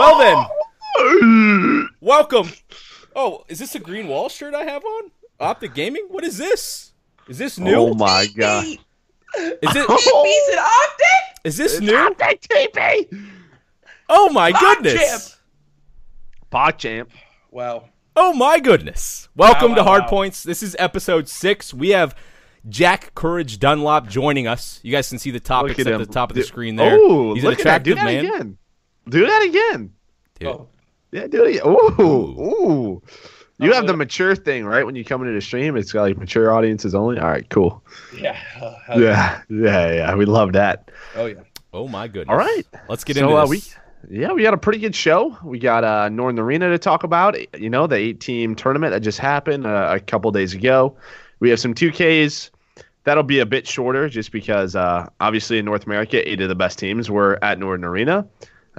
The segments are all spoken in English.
Well then, welcome. Oh, is this a green wall shirt I have on? Optic Gaming? What is this? Is this new? Oh my god. Is it? TeeP's an optic? Is this It's new? Optic TP. Oh my Bob goodness! PogChamp. Wow. Oh my goodness! Welcome Wow, to wow, Hard wow. Points. This is episode six. We have Jack Courage Dunlop joining us. You guys can see the topics at, at the top of the Do- screen there. Oh, He's an look at that. Do that man. again. Do that again. Dude. Oh. Yeah, do it again. Ooh, ooh. You Oh, have the mature thing, right? When you come into the stream, it's got like mature audiences only. All right, cool. Yeah. uh, Yeah, yeah, yeah. We love that. Oh yeah. Oh my goodness! All right. let's get so, into uh, this. we, yeah, we got a pretty good show. We got uh, Northern Arena to talk about. You know, the eight-team tournament that just happened uh, a couple days ago. We have some 2Ks. That'll be a bit shorter, just because uh, obviously in North America, eight of the best teams were at Northern Arena,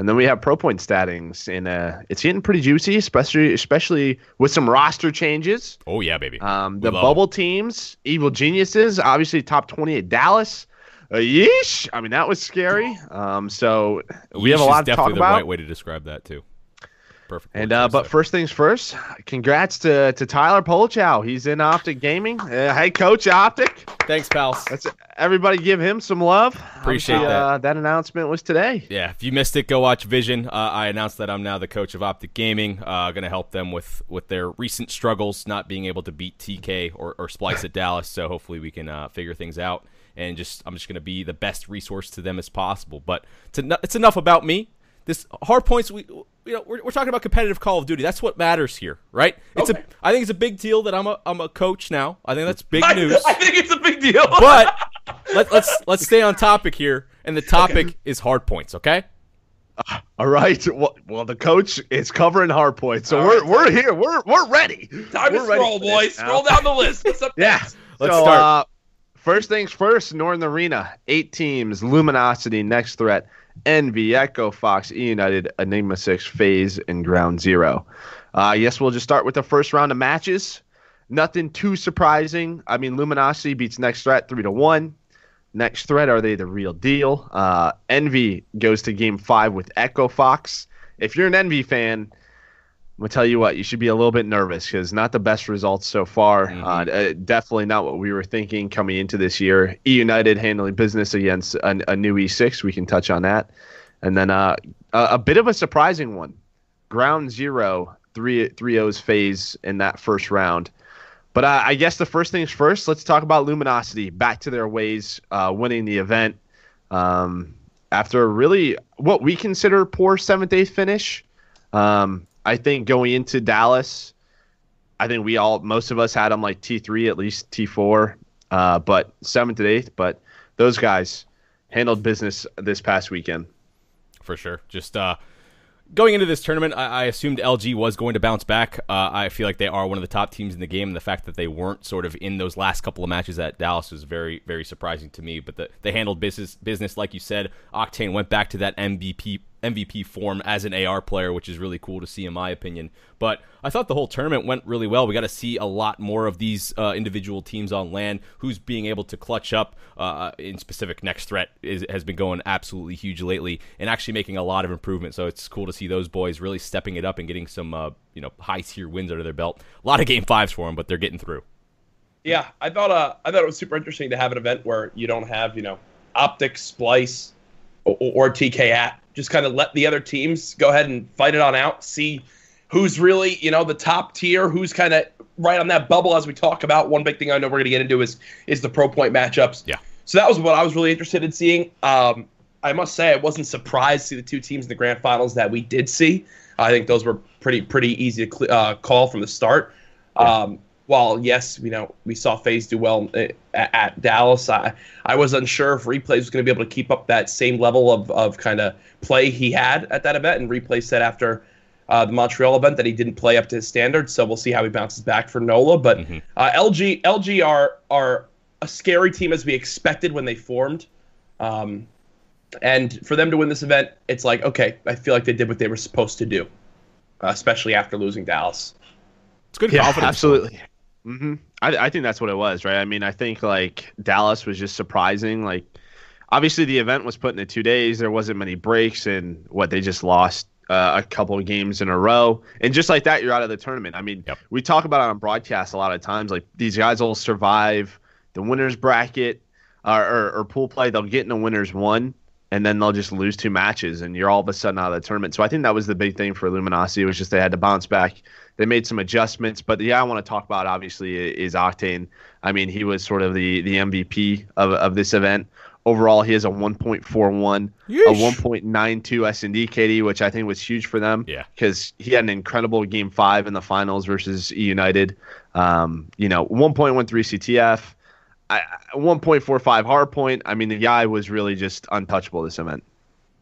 and then we have pro point statings, and uh, it's getting pretty juicy, especially especially with some roster changes. Oh yeah, baby. Um, the bubble teams, Evil Geniuses, obviously top twenty eight Dallas. Uh, yeesh. I mean, that was scary. Um, so we have a lot to talk definitely the right way to describe that too. Perfect. And uh, but there. first things first, congrats to, to Tyler Polchow. He's in Optic Gaming. Uh, hey, Coach Optic. thanks, pals. That's everybody. Give him some love. Appreciate Obviously, that. Uh, that announcement was today. Yeah, if you missed it, go watch Vision. Uh, I announced that I'm now the coach of Optic Gaming. Uh, going to help them with with their recent struggles, not being able to beat TK or, or Splice at Dallas. So hopefully we can uh, figure things out. And just I'm just going to be the best resource to them as possible. But it's, en- it's enough about me. This hard points we you know we're, we're talking about competitive Call of Duty. That's what matters here, right? It's Okay. a I think it's a big deal that I'm a I'm a coach now. I think that's big news. I think it's a big deal. But let, let's let's stay on topic here, and the topic is hard points. Okay. All right. Well, well, the coach is covering hard points, so All we're right. we're here. We're we're ready. Time to We're ready scroll, boys. now. Scroll down the list. What's up Yeah. next? Let's so, start. Uh, first things first, Northern Arena, eight teams, Luminosity, Next Threat, Envy, Echo, Fox, E United, Enigma 6, FaZe, and Ground Zero. Uh, yes, we'll just start with the first round of matches. Nothing too surprising. I mean, Luminosity beats Next Threat 3 to 1. Next Threat, are they the real deal? Uh, Envy goes to game five with Echo Fox. If you're an Envy fan, I'm gonna tell you what, you should be a little bit nervous because not the best results so far. Mhm. Uh, uh, definitely not what we were thinking coming into this year. E United handling business against a, a new E6. We can touch on that, and then uh, a, a bit of a surprising one. Ground Zero three three O's FaZe in that first round. But uh, I guess the first things first. Let's talk about Luminosity. Back to their ways, uh, winning the event um, after a really what we consider poor seventh eighth finish. Um, I think going into Dallas, I think we all most of us had them like T three at least T four, uh, but seventh and eighth. But those guys handled business this past weekend. for sure. Just uh, going into this tournament, I, I assumed LG was going to bounce back. Uh, I feel like they are one of the top teams in the game, and the fact that they weren't sort of in those last couple of matches at Dallas was very, very surprising to me. But the, they handled business, business like you said. Octane went back to that MVP MVP form as an AR player, which is really cool to see in my opinion. But I thought the whole tournament went really well. We got to see a lot more of these uh, individual teams on land. Who's being able to clutch up uh, in specific next threat is, has been going absolutely huge lately, and actually making a lot of improvement. So it's cool to see those boys really stepping it up and getting some uh, you know high tier wins under their belt. A lot of game fives for them, but they're getting through. Yeah, I thought uh, I thought it was super interesting to have an event where you don't have you know optic splice or, or TK at. Just kind of let the other teams go ahead and fight it on out. See who's really you know the top tier. Who's kind of right on that bubble as we talk about. One big thing I know we're going to get into is is the pro point matchups. Yeah. So that was what I was really interested in seeing. Um, I must say I wasn't surprised to see the two teams in the grand finals that we did see. I think those were pretty pretty easy to cl- uh, call from the start. Um, while yes, you know we saw FaZe do well uh, at, at Dallas, I I was unsure if Replays was going to be able to keep up that same level of of kind of play he had at that event. And Replay said after uh, the Montreal event that he didn't play up to his standards. So we'll see how he bounces back for NOLA. But Mhm. uh, LG LG are are a scary team as we expected when they formed. Um, and for them to win this event, it's like okay, I feel like they did what they were supposed to do, uh, especially after losing Dallas. It's good Yeah, confidence. absolutely. Hmm I, I think that's what it was, right? I mean, I think like Dallas was just surprising. Like, obviously the event was put into two days. There wasn't many breaks, and what they just lost uh, a couple of games in a row, and just like that, you're out of the tournament. I mean, Yep. we talk about it on broadcast a lot of times. Like these guys will survive the winners bracket or, or, or pool play. They'll get in the winners one, and then they'll just lose two matches, and you're all of a sudden out of the tournament. So I think that was the big thing for Luminosity was just they had to bounce back. They made some adjustments, but the guy I want to talk about obviously is Octane. I mean, he was sort of the the MVP of of this event. Overall, he has a 1.41, a Yeesh. 1.92 S&D KD, which I think was huge for them. Yeah. Because he had an incredible game five in the finals versus E United. Um, you know, 1.13 CTF, I, I- 1.45 hard point. I mean, the guy was really just untouchable this event.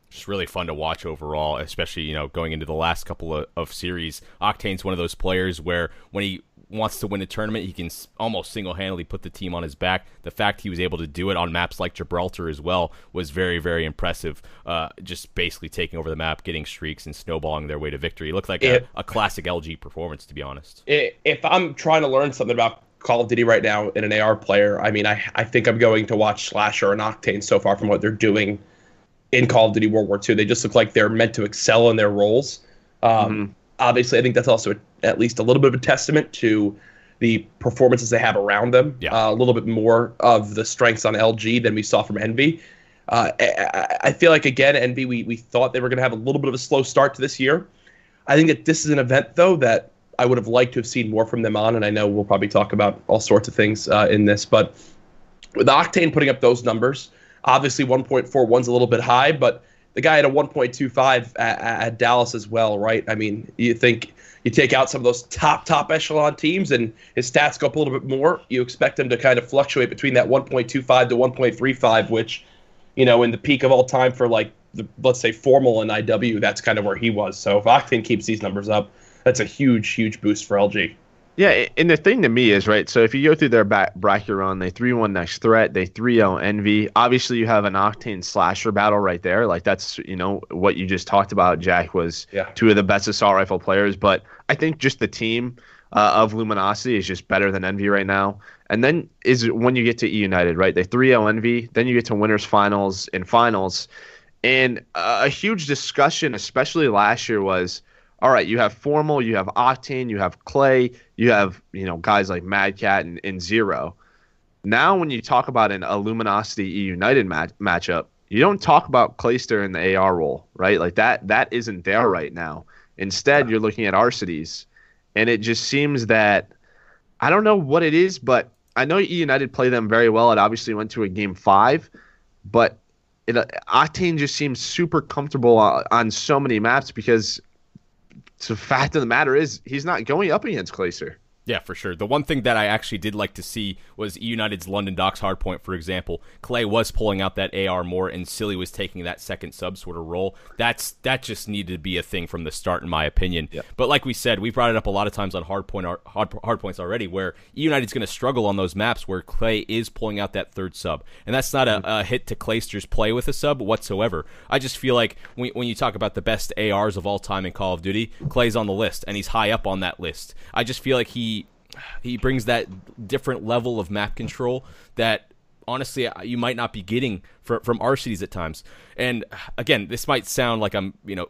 just really fun to watch overall, especially you know going into the last couple of, of series. Octane's one of those players where when he wants to win a tournament, he can almost single-handedly put the team on his back. The fact he was able to do it on maps like Gibraltar as well was very, very impressive. Uh, just basically taking over the map, getting streaks, and snowballing their way to victory. It looked like Yeah. a, a classic LG performance, to be honest. I- If I'm trying to learn something about Call of Duty right now in an AR player, I mean, I, I think I'm going to watch Slasher and Octane so far from what they're doing in Call of Duty World War II. They just look like they're meant to excel in their roles. Um, Obviously, I think that's also at least a little bit of a testament to the performances they have around them. Yeah. Uh, a little bit more of the strengths on LG than we saw from Envy. Uh, I, I- I feel like again, Envy, we, we thought they were going to have a little bit of a slow start to this year. I think that this is an event though that I would have liked to have seen more from them on, and I know we'll probably talk about all sorts of things uh, in this, but with Octane putting up those numbers, obviously 1.41's a little bit high, but the guy had a 1.25 at, at Dallas as well, right? I mean, you think you take out some of those top top echelon teams, and his stats go up a little bit more. You expect him to kind of fluctuate between that 1.25 to 1.35, which, you know, in the peak of all time for like the, let's say Formal and IW, that's kind of where he was. So if Octane keeps these numbers up, that's a huge, huge boost for LG. Yeah, and the thing to me is right. So if you go through their back bracket run, they three one next threat, they three zero envy. Obviously, you have an octane slasher battle right there. Like that's you know what you just talked about. Jack was Yeah. two of the best assault rifle players, but I think just the team uh, of Luminosity is just better than Envy right now. And then is when you get to E United, right? They 3 0 Envy, then you get to winners finals and finals. And uh, a huge discussion, especially last year, was all right, you have Formal, you have Octane, you have Clay, you have, you know, guys like Mad Cat and, and Zero. Now, when you talk about an Illuminosity E United match, matchup, you don't talk about Clayster in the AR role, right? Like that that isn't there right now. Instead, you're looking at Arcitys. And it just seems that I don't know what it is, but I know E United play them very well. It obviously went to a game five, but it, uh, Octane just seems super comfortable on, on so many maps because the fact of the matter is he's not going up against Clayster. Yeah, for sure. The one thing that I actually did like to see was United's London Docks hardpoint, for example. Clay was pulling out that AR more, and Silly was taking that second sub sort of role. That's that just needed to be a thing from the start, in my opinion. But like we said, we brought it up a lot of times on hardpoint hard, hardpoints already, where United's going to struggle on those maps where Clay is pulling out that third sub, and that's not a, mm-hmm. a hit to Clayster's play with a sub whatsoever. I just feel like when, when you talk about the best ARs of all time in Call of Duty, Clay's on the list, and he's high up on that list. I just feel like he he brings that different level of map control that honestly you might not be getting from from Arcitys at times. And again, this might sound like I'm you know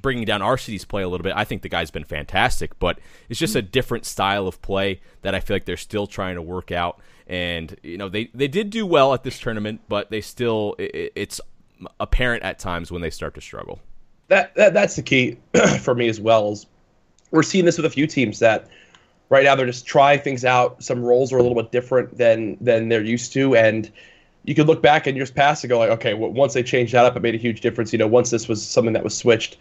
bringing down Arcitys' play a little bit. I think the guy's been fantastic, but it's just a different style of play that I feel like they're still trying to work out. And you know they they did do well at this tournament, but they still it, it's apparent at times when they start to struggle. that, that that's the key for me as well. Is we're seeing this with a few teams that right now they're just trying things out. Some roles are a little bit different than than they're used to, and you could look back in years past and go like, okay, well, once they changed that up, it made a huge difference. You know, once this was something that was switched.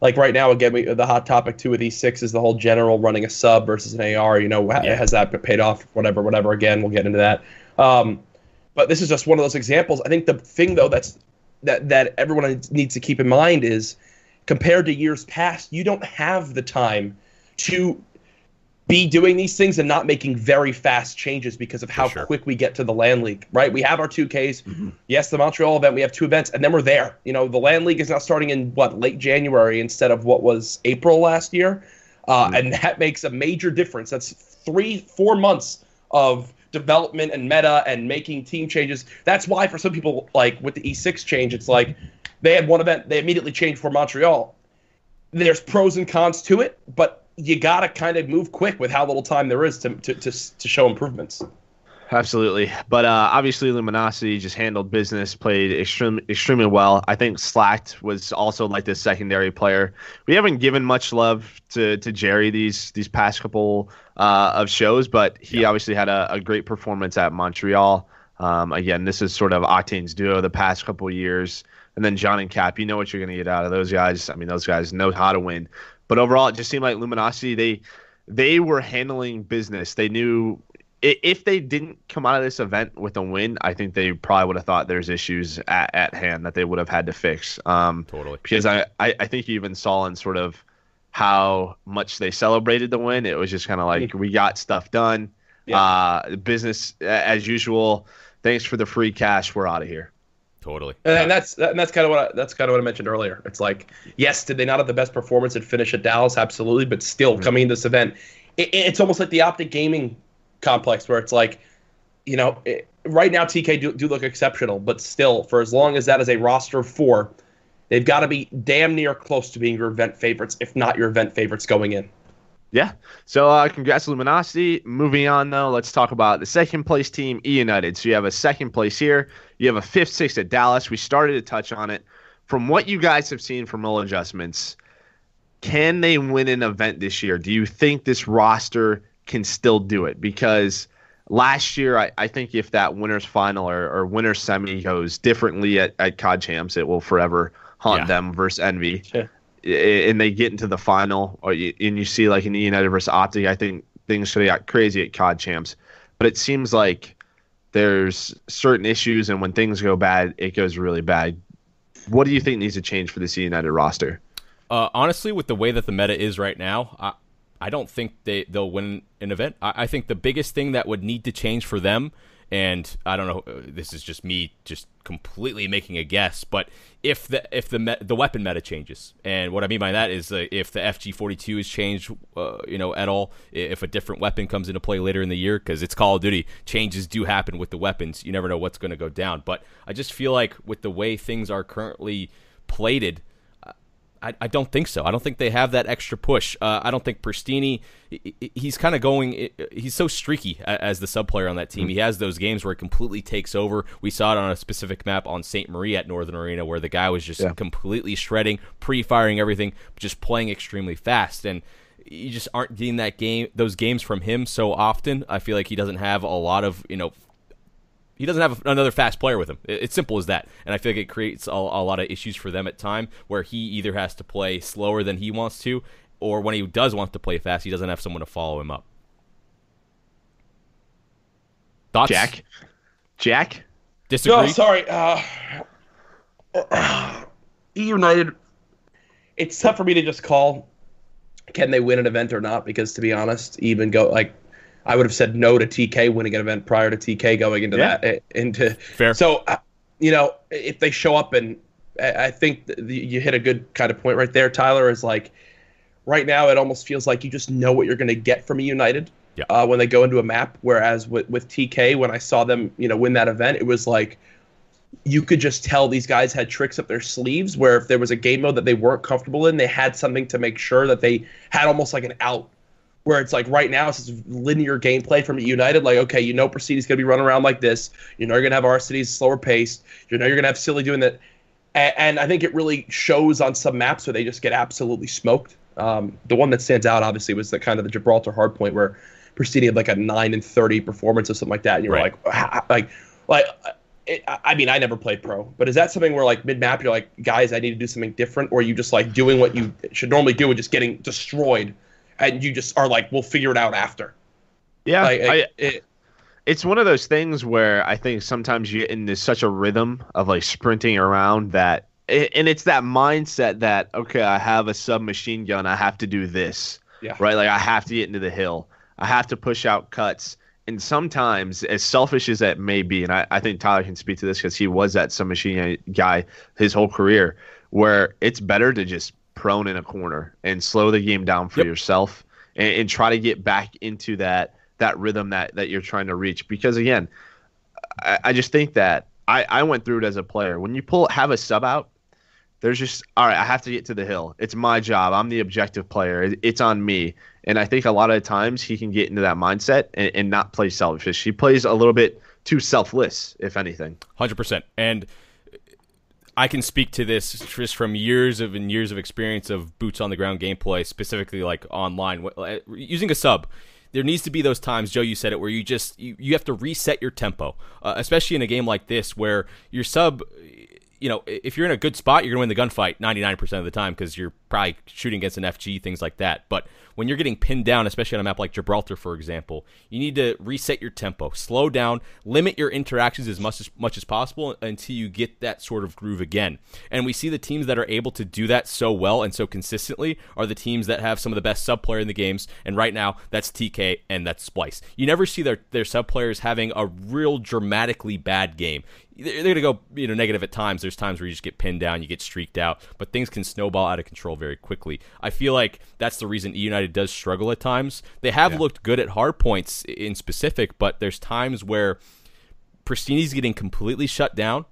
Like right now, again, we, the hot topic too with E6 is the whole general running a sub versus an AR. You know, Yeah. has that paid off? Whatever, whatever. Again, we'll get into that. Um, but this is just one of those examples. I think the thing though that's that that everyone needs to keep in mind is compared to years past, you don't have the time to be doing these things and not making very fast changes because of how sure. quick we get to the land league, right? We have our 2Ks. Yes, the Montreal event, we have two events, and then we're there. You know, the land league is now starting in what, late January instead of what was April last year. Uh, And that makes a major difference. That's three, four months of development and meta and making team changes. That's why for some people, like with the E6 change, it's like they had one event, they immediately changed for Montreal. there's pros and cons to it, but you got to kind of move quick with how little time there is to, to, to, to show improvements. Absolutely, but uh, obviously Luminosity just handled business, played extremely extremely well. I think Slacked was also like the secondary player. We haven't given much love to, to Jerry these these past couple uh, of shows, but he obviously had a, a, great performance at Montreal. Um, again, this is sort of Octane's duo the past couple years, and then John and Cap. You know what you're going to get out of those guys. I mean, those guys know how to win. But overall, it just seemed like Luminosity they they were handling business. They knew if they didn't come out of this event with a win, I think they probably would have thought there's issues at, at hand that they would have had to fix. Um, totally. Because I, I, I think you even saw in sort of how much they celebrated the win. It was just kind of like, we got stuff done. Yeah. Uh, business as usual. Thanks for the free cash. We're out of here. Totally. And, that's and that's kind of what I, that's kind of what I mentioned earlier. It's like, yes, did they not have the best performance and finish at Dallas? Absolutely, but still mm-hmm. coming into this event, it, it's almost like the Optic Gaming complex where it's like, you know, it, right now TK do, do look exceptional, but still, for as long as that is a roster of four, they've got to be damn near close to being your event favorites, if not your event favorites going in. Yeah. So uh, congrats Luminosity. Moving on though, let's talk about the second place team, E United. So you have a second place here. You have a fifth, sixth at Dallas. We started to touch on it. From what you guys have seen from role adjustments, can they win an event this year? Do you think this roster can still do it because last year I, I think if that winners final or, or winners semi goes differently at, at COD champs, it will forever haunt yeah. them versus Envy. Sure. And they get into the final, or you, and you see like in United versus Opti, I think things should have got crazy at COD champs. But it seems like there's certain issues, and when things go bad, it goes really bad. What do you think needs to change for this United roster? Uh, honestly, with the way that the meta is right now, I, I don't think they they'll win an event. I, I, think the biggest thing that would need to change for them, and I don't know, uh, this is just me just completely making a guess, but if the if the me, the weapon meta changes, and what I mean by that is uh, if the FG42 is changed, uh, you know, at all, if a different weapon comes into play later in the year, because it's Call of Duty, changes do happen with the weapons. You never know what's going to go down, but I just feel like with the way things are currently plated I, I don't think so. I don't think they have that extra push. Uh, I don't think Prestinni, he's kind of going, he's so streaky as the sub player on that team. Mm-hmm. He has those games where it completely takes over. We saw it on a specific map on St. Marie at Northern Arena where the guy was just yeah. completely shredding, pre firing everything, just playing extremely fast. And you just aren't getting that game, those games from him so often. I feel like he doesn't have a lot of, you know, he doesn't have another fast player with him. It's simple as that. And I feel like it creates a, a, lot of issues for them at time where he either has to play slower than he wants to, or when he does want to play fast, he doesn't have someone to follow him up. Thoughts? Jack? Jack? Disagree? No, sorry. Uh, United, it's tough for me to just call can they win an event or not because to be honest, even go like I would have said no to TK winning an event prior to TK going into yeah. that eh, into fair. So, uh, you know, if they show up and I think you hit a good kind of point right there, Tyler. Is like right now it almost feels like you just know what you're going to get from a United yeah. uh, when they go into a map. Whereas with with TK, when I saw them, you know, win that event, it was like you could just tell these guys had tricks up their sleeves. Where if there was a game mode that they weren't comfortable in, they had something to make sure that they had almost like an out where it's like right now it's linear gameplay from United. Like, okay, you know Prestinni's gonna be running around like this. You know you're gonna have Arcitys slower paced. You know you're gonna have Silly doing that. And, and, I think it really shows on some maps where they just get absolutely smoked. Um, the one that stands out obviously was the kind of the Gibraltar hardpoint where Prestinni had like a nine and thirty performance or something like that, and you're right. like, like, like. It, I mean, I never played pro, but is that something where like mid map you're like, guys, I need to do something different, or you just like doing what you should normally do and just getting destroyed and you just are like, we'll figure it out after. Yeah, like, I, it, it's one of those things where I think sometimes you get into such a rhythm of like sprinting around that, and it's that mindset that okay, I have a submachine gun, I have to do this, yeah, right? Like I have to get into the hill, I have to push out cuts. And sometimes, as selfish as that may be, and I, I think Tyler can speak to this because he was that submachine guy his whole career, where it's better to just prone in a corner and slow the game down for yep. yourself and, and, try to get back into that that rhythm that that you're trying to reach. Because again, I, I just think that I, I went through it as a player. When you pull have a sub out, there's just all right. I have to get to the hill. It's my job. I'm the objective player. It's on me. And I think a lot of times he can get into that mindset and, and not play selfish. He plays a little bit too selfless, if anything. Hundred percent. And I can speak to this just from years of and years of experience of boots on the ground gameplay, specifically like online uh, using a sub. There needs to be those times, Joe. You said it, where you just you, you have to reset your tempo, uh, especially in a game like this where your sub you know, if you're in a good spot, you're going to win the gunfight 99% of the time because you're probably shooting against an FG, things like that. But when you're getting pinned down, especially on a map like Gibraltar, for example, you need to reset your tempo, slow down, limit your interactions as much as much as possible until you get that sort of groove again. And we see the teams that are able to do that so well and so consistently are the teams that have some of the best sub player in the games. And right now, that's TK and that's Splice. You never see their their sub players having a real dramatically bad game they're going to go you know negative at times. There's times where you just get pinned down, you get streaked out, but things can snowball out of control very quickly. I feel like that's the reason E United United does struggle at times. They have yeah. looked good at hard points in specific, but there's times where Prestinni's getting completely shut down,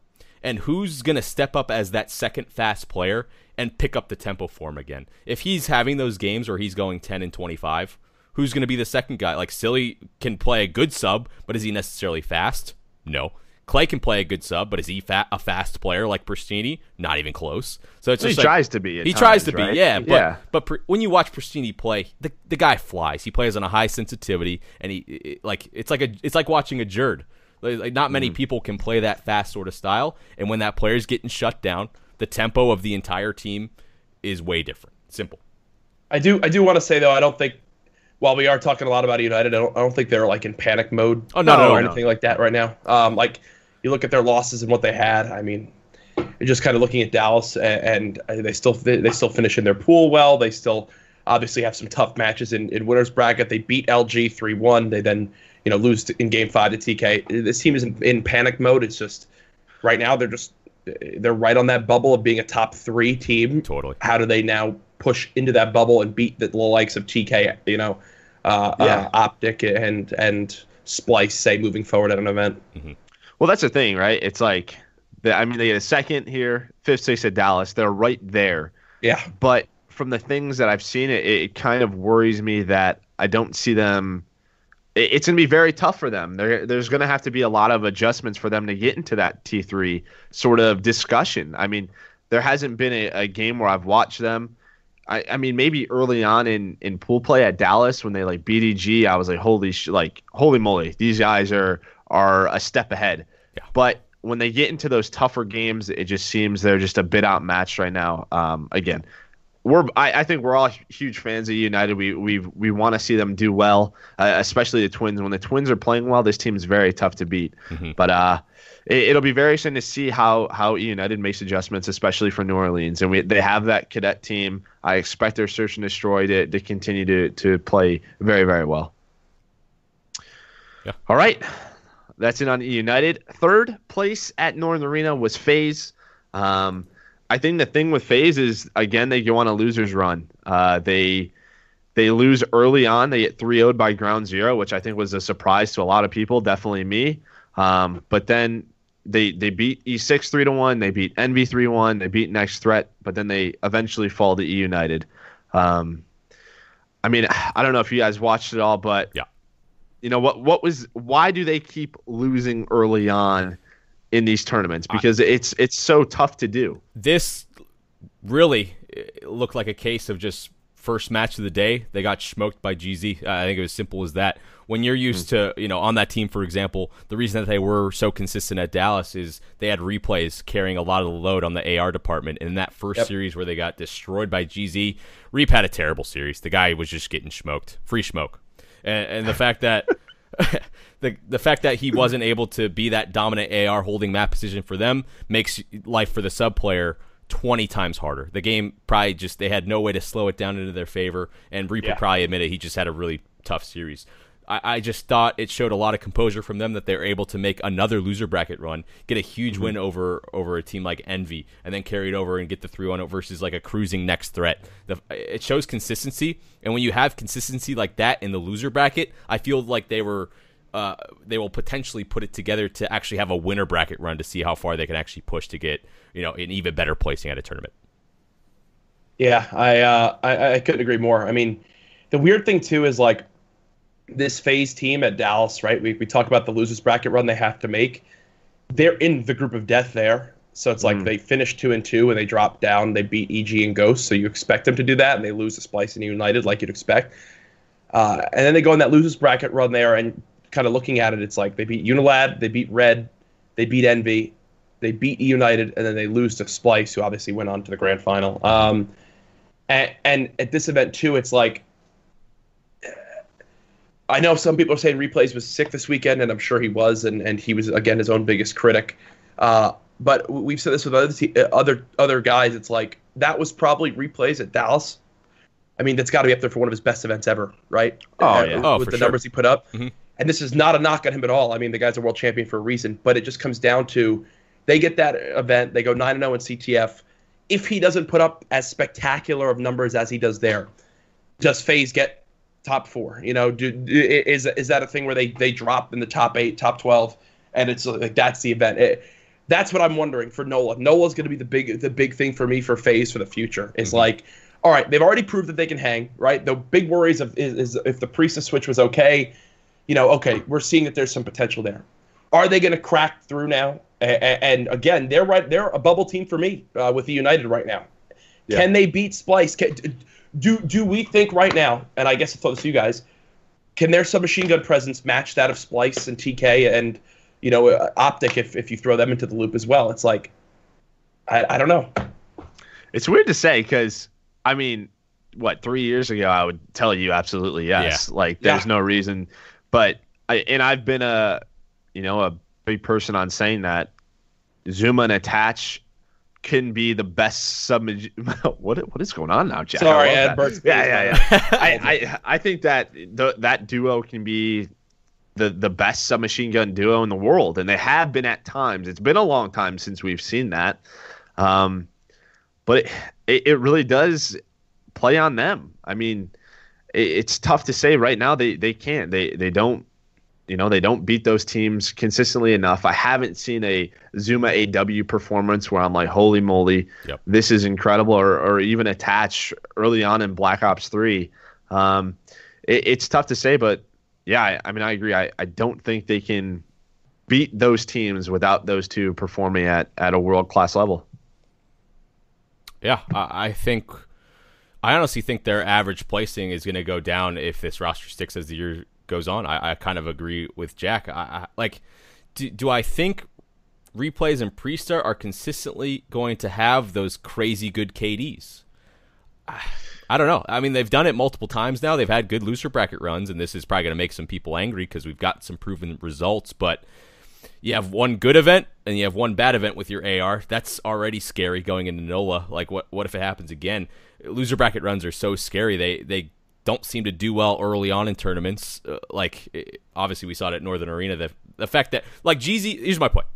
and who's going to step up as that second fast player and pick up the tempo form again? If he's having those games where he's going 10 and 25, who's going to be the second guy? Like Silly can play a good sub, but is he necessarily fast? No. Clay can play a good sub, but is he fa- a fast player like Prestinni? Not even close. So it's just he like, tries to be. he times, tries to right? be, yeah. But yeah. but pr- when you watch Prestinni play, the the guy flies. He plays on a high sensitivity, and he it, like it's like a it's like watching a Jerd. Like, like not many mm. people can play that fast sort of style, and when that player's getting shut down, the tempo of the entire team is way different. Simple. I do I do want to say though, I don't think while we are talking a lot about United, I don't, I don't think they're like in panic mode. Oh no, no, no or anything like that right now. Um, like you look at their losses and what they had. I mean, just kind of looking at Dallas, and, and they still they still finish in their pool well. They still obviously have some tough matches in, in winners bracket. They beat LG three one. They then you know lose in game five to TK. This team is in, in panic mode. It's just right now they're just they're right on that bubble of being a top three team. Totally. How do they now push into that bubble and beat the likes of TK? You know, uh, uh yeah. uh, Optic and and Splice say moving forward at an event. Mm-hmm. Well, that's the thing, right? It's like, I mean, they get a second here, fifth, sixth at Dallas. They're right there. Yeah. But from the things that I've seen, it, it kind of worries me that I don't see them. It, it's going to be very tough for them. There, there's going to have to be a lot of adjustments for them to get into that T3 sort of discussion. I mean, there hasn't been a, a game where I've watched them. I, I, mean, maybe early on in, in pool play at Dallas when they like BDG, I was like, holy sh- like holy moly, these guys are are a step ahead. Yeah. But when they get into those tougher games, it just seems they're just a bit outmatched right now. Um, again, we're I, I, think we're all huge fans of United. We we we want to see them do well, uh, especially the Twins. When the Twins are playing well, this team is very tough to beat. Mm-hmm. But uh, it, will be very interesting to see how how United makes adjustments, especially for New Orleans. And we they have that cadet team. I expect their search and destroy to to continue to to play very very well. Yeah. All right. That's it on United. Third place at Northern Arena was FaZe. Um, I think the thing with FaZe is again they go on a losers run. Uh, they they lose early on. They get 3 0 by ground zero, which I think was a surprise to a lot of people, definitely me. Um, but then they they beat E6 3 to 1, they beat NV 3 1, they beat Next Threat, but then they eventually fall to E United. Um, I mean, I don't know if you guys watched it all, but yeah you know what what was why do they keep losing early on in these tournaments? Because it's it's so tough to do. This really looked like a case of just first match of the day. They got smoked by gz i think it was simple as that. When you're used mm-hmm. to you know on that team for example the reason that they were so consistent at dallas is they had replays carrying a lot of the load on the ar department. And in that first yep. series where they got destroyed by gz reap had a terrible series. The guy was just getting smoked. Free smoke and, and the fact that the the fact that he wasn't able to be that dominant AR holding map position for them makes life for the sub player 20 times harder. The game probably just they had no way to slow it down into their favor, and Reaper yeah. probably admitted he just had a really tough series. I, I just thought it showed a lot of composure from them that they're able to make another loser bracket run, get a huge mm-hmm. win over over a team like Envy, and then carry it over and get the three one versus like a cruising next threat. The, it shows consistency, and when you have consistency like that in the loser bracket, I feel like they were. Uh, they will potentially put it together to actually have a winner bracket run to see how far they can actually push to get you know an even better placing at a tournament. Yeah, I, uh, I I couldn't agree more. I mean, the weird thing too is like this FaZe team at Dallas, right? We we talk about the losers bracket run they have to make. They're in the group of death there. So it's like Mm. they finish two and two and they drop down. They beat EG and Ghost, so you expect them to do that, and they lose to Splice and United like you'd expect. Uh, and then they go in that losers bracket run there, and kind of looking at it, it's like they beat Unilad, they beat Red, they beat Envy, they beat E United, and then they lose to Splice, who obviously went on to the grand final. Um, and, and at this event too, it's like I know some people are saying replays was sick this weekend, and I'm sure he was, and, and he was again his own biggest critic. Uh, but we've said this with other te- uh, other other guys. It's like that was probably replays at Dallas. I mean, that's got to be up there for one of his best events ever, right? Oh, Uh, yeah. Oh, with for the sure. numbers he put up. Mhm. And this is not a knock on him at all. I mean, the guy's a world champion for a reason, but it just comes down to they get that event, they go 9 and 0 in CTF. If he doesn't put up as spectacular of numbers as he does there, does FaZe get top four? You know, do, is is that a thing where they they drop in the top eight, top twelve, and it's like that's the event? It, that's what I'm wondering for Nola. Nola's going to be the big the big thing for me for FaZe for the future. It's like, all right, they've already proved that they can hang. Right, the big worries of is, is if the Priestahh switch was okay. You know, okay, we're seeing that there's some potential there. Are they going to crack through now? A- a- And again, they're right. They're a bubble team for me uh, with the United right now. Yeah. Can they beat Splice? Can, do do we think right now? And I guess I'll throw this to you guys. Can their submachine gun presence match that of Splice and TK and you know uh, Optic if if you throw them into the loop as well? It's like I, I don't know. It's weird to say because I mean, what three years ago I would tell you absolutely yes. Like there's Yeah. no reason, but I and I've been a you know a big person on saying that ZooMaa and Attach can be the best sub. what what is going on now, Jack? I Sorry, Ed. Yeah, yeah, yeah. I. I I think that the, that duo can be the the best submachine gun duo in the world, and they have been at times. It's been a long time since we've seen that, um, but it, it it really does play on them. I mean, it, it's tough to say right now. They they can't. They they don't. You know they don't beat those teams consistently enough. I haven't seen a ZooMaa AW performance where I'm like, holy moly, Yep. this is incredible, or, or even attach early on in Black Ops Three. Um, it, it's tough to say, but yeah, I, I mean, I agree. I, I don't think they can beat those teams without those two performing at, at a world class level. Yeah, I, I think. I honestly think their average placing is going to go down if this roster sticks as the year goes on. I, I kind of agree with Jack. I, I like. Do, do I think replays and Priestahh are consistently going to have those crazy good KDs? I, I don't know. I mean, they've done it multiple times now. They've had good loser bracket runs, and this is probably going to make some people angry because we've got some proven results. But you have one good event and you have one bad event with your AR. That's already scary going into NOLA. Like, what what if it happens again? Loser bracket runs are so scary. They they don't seem to do well early on in tournaments. Uh, like, eh, obviously, we saw it at Northern Arena. The the fact that like GZ, here's my point.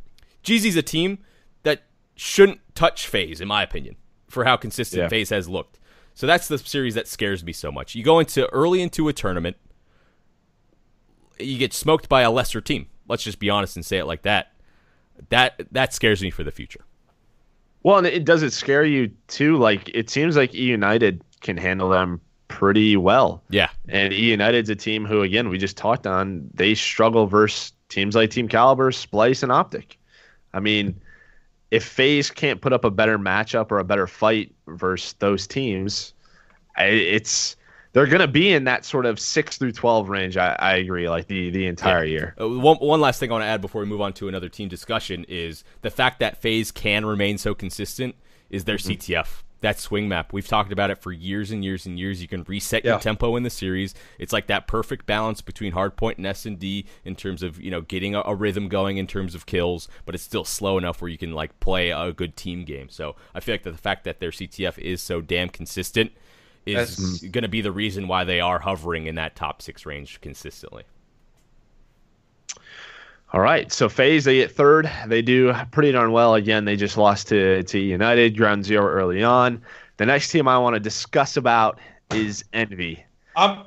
GZ's a team that shouldn't touch FaZe, in my opinion, for how consistent Yeah. FaZe has looked. So that's the series that scares me so much. You go into early into a tournament, you get smoked by a lesser team. Let's just be honest and say it like that. That that scares me for the future. Well, and it does it scare you too? Like it seems like E United can handle them pretty well. Yeah, And E United's a team who, again, we just talked on. They struggle versus teams like Team Kaliber, Splice, and Optic. I mean, if FaZe can't put up a better matchup or a better fight versus those teams, it's they're going to be in that sort of six through twelve range. I, I agree, like the the entire year. Uh, one, one last thing I want to add before we move on to another team discussion is the fact that FaZe can remain so consistent is their CTF. That swing map. We've talked about it for years and years and years. You can reset your tempo in the series. It's like that perfect balance between hardpoint and S and D in terms of you know getting a, a rhythm going in terms of kills, but it's still slow enough where you can like play a good team game. So I feel like that the fact that their CTF is so damn consistent is going to be the reason why they are hovering in that top six range consistently. All right, so FaZe they get third. They do pretty darn well. Again, they just lost to to United, ground zero early on. The next team I want to discuss about is Envy. I'm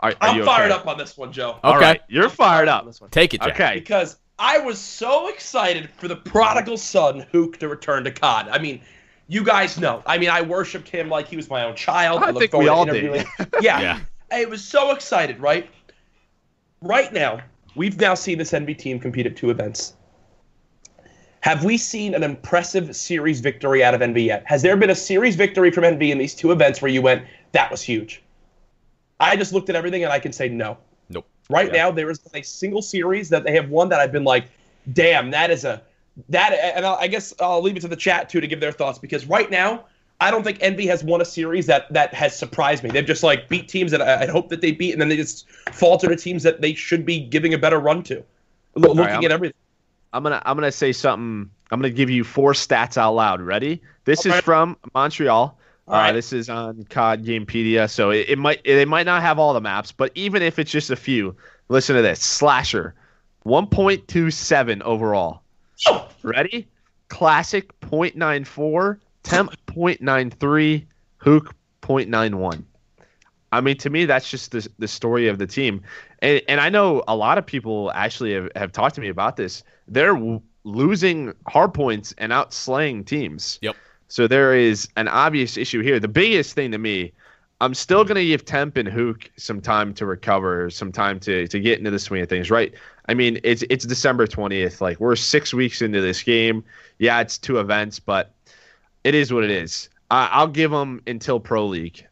Are, are I'm you fired okay? up on this one, Joe. Okay. right, you're fired on up. this one. Take it, Jack. Okay. because I was so excited for the prodigal son Hook to return to COD. I mean, You guys know. I mean, I worshipped him like he was my own child. I look think forward we all did. yeah. Yeah. I was so excited, right? Right now, we've now seen this NV team compete at two events. Have we seen an impressive series victory out of NV yet? Has there been a series victory from NV in these two events where you went, that was huge? I just looked at everything and I can say no. Nope. Right Yeah. now, there is a single series that they have won that I've been like, damn, that is a that. And I guess I'll leave it to the chat too to give their thoughts because right now, I don't think NV has won a series that that has surprised me. They've just like beat teams that I, hope that they beat, and then they just falter to teams that they should be giving a better run to. Lo- looking I'm- at everything. I'm gonna I'm gonna say something. I'm gonna give you four stats out loud. Ready? This is from Montreal. All Uh, right. this is on COD Gamepedia, so it, it might they might not have all the maps, but even if it's just a few, listen to this: Slasher, 1.27 overall. Oh, Ready? Classic 0.94, Temp 0.93, Hook 0.91. I mean, to me, that's just the, the story of the team. And, and I know a lot of people actually have, have talked to me about this. They're w- losing hard points and outslaying teams. Yep. So there is an obvious issue here. The biggest thing to me, I'm still going to give Temp and Hook some time to recover, some time to, to get into the swing of things, right? I mean, it's it's December 20th. Like we're six weeks into this game. Yeah, it's two events, but it is what it is. I, I'll give them until Pro League.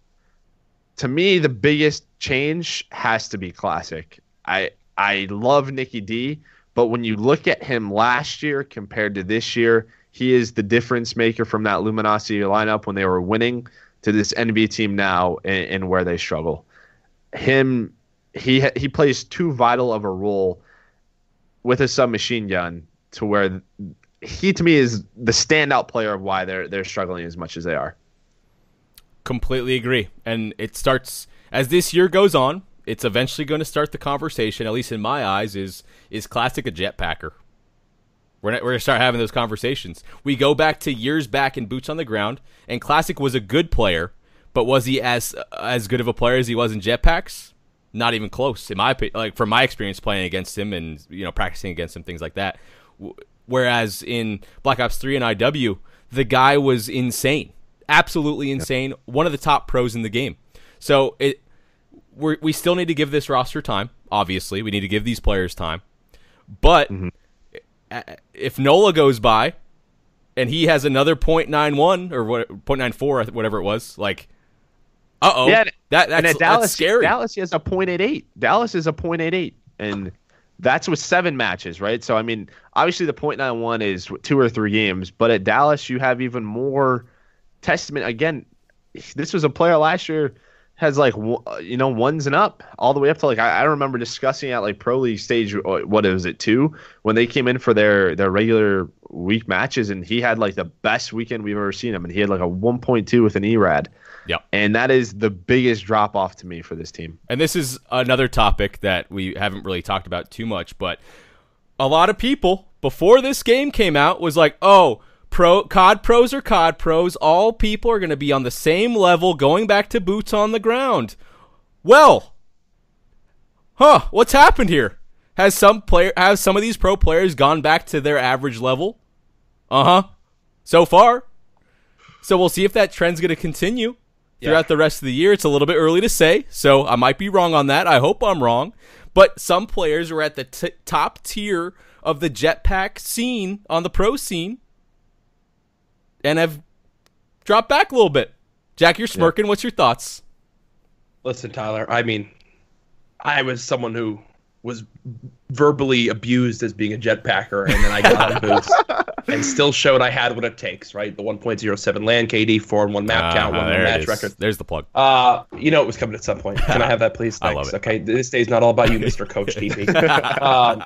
To me, the biggest change has to be Classic. I I love Nicky D, but when you look at him last year compared to this year, he is the difference maker from that Luminosity lineup when they were winning to this NV team now and, and where they struggle. Him, he he plays too vital of a role with a submachine gun to where he to me is the standout player of why they're they're struggling as much as they are. Completely agree. And it starts as this year goes on. It's eventually going to start the conversation. At least in my eyes, is is classic a jetpacker. We're we're gonna start having those conversations. We go back to years back in boots on the ground, and classic was a good player, but was he as as good of a player as he was in jetpacks? Not even close, in my opinion. Like from my experience playing against him and you know practicing against him, things like that. Whereas in Black Ops Three and IW, the guy was insane, absolutely insane. One of the top pros in the game. So it we we still need to give this roster time. Obviously, we need to give these players time. But a- if Nola goes by and he has another .91 or what .94 whatever it was, like uh oh, Yeah, that that's, at Dallas, that's scary. Dallas has a .88. Dallas is a .88, and that's with seven matches, right? So I mean, obviously the .91 is two or three games, but at Dallas you have even more testament. Again, this was a player last year has like you know ones and up all the way up to like I, I remember discussing at like pro league stage uh, what is it two when they came in for their their regular week matches and he had like the best weekend we've ever seen him and he had like a 1.2 with an erad Yep. and that is the biggest drop off to me for this team. And this is another topic that we haven't really talked about too much, but a lot of people before this game came out was like, "Oh, pro COD pros are COD pros. All people are going to be on the same level going back to boots on the ground." Well, huh, what's happened here? Has some player have some of these pro players gone back to their average level? Uh-huh. So far. So we'll see if that trend's going to continue throughout the rest of the year. It's a little bit early to say, so I might be wrong on that. I hope I'm wrong. But some players are at the t- top tier of the jetpack scene on the pro scene and have dropped back a little bit. Jack, you're smirking. What's your thoughts? Listen, Tyler. I mean, I was someone who was verbally abused as being a jetpacker, and then I got on boots and still showed I had what it takes. Right, the 1.07 land KD, four and one map count, Uh, one there match is. record. There's the plug. Uh, you know it was coming at some point. Can I have that, please? I love it. Okay, this day's not all about you, Mr. Coach DP. um,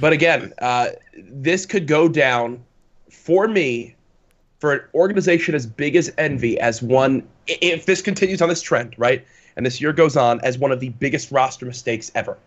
but again, uh, this could go down for me for an organization as big as Envy as one. If this continues on this trend, right, and this year goes on as one of the biggest roster mistakes ever.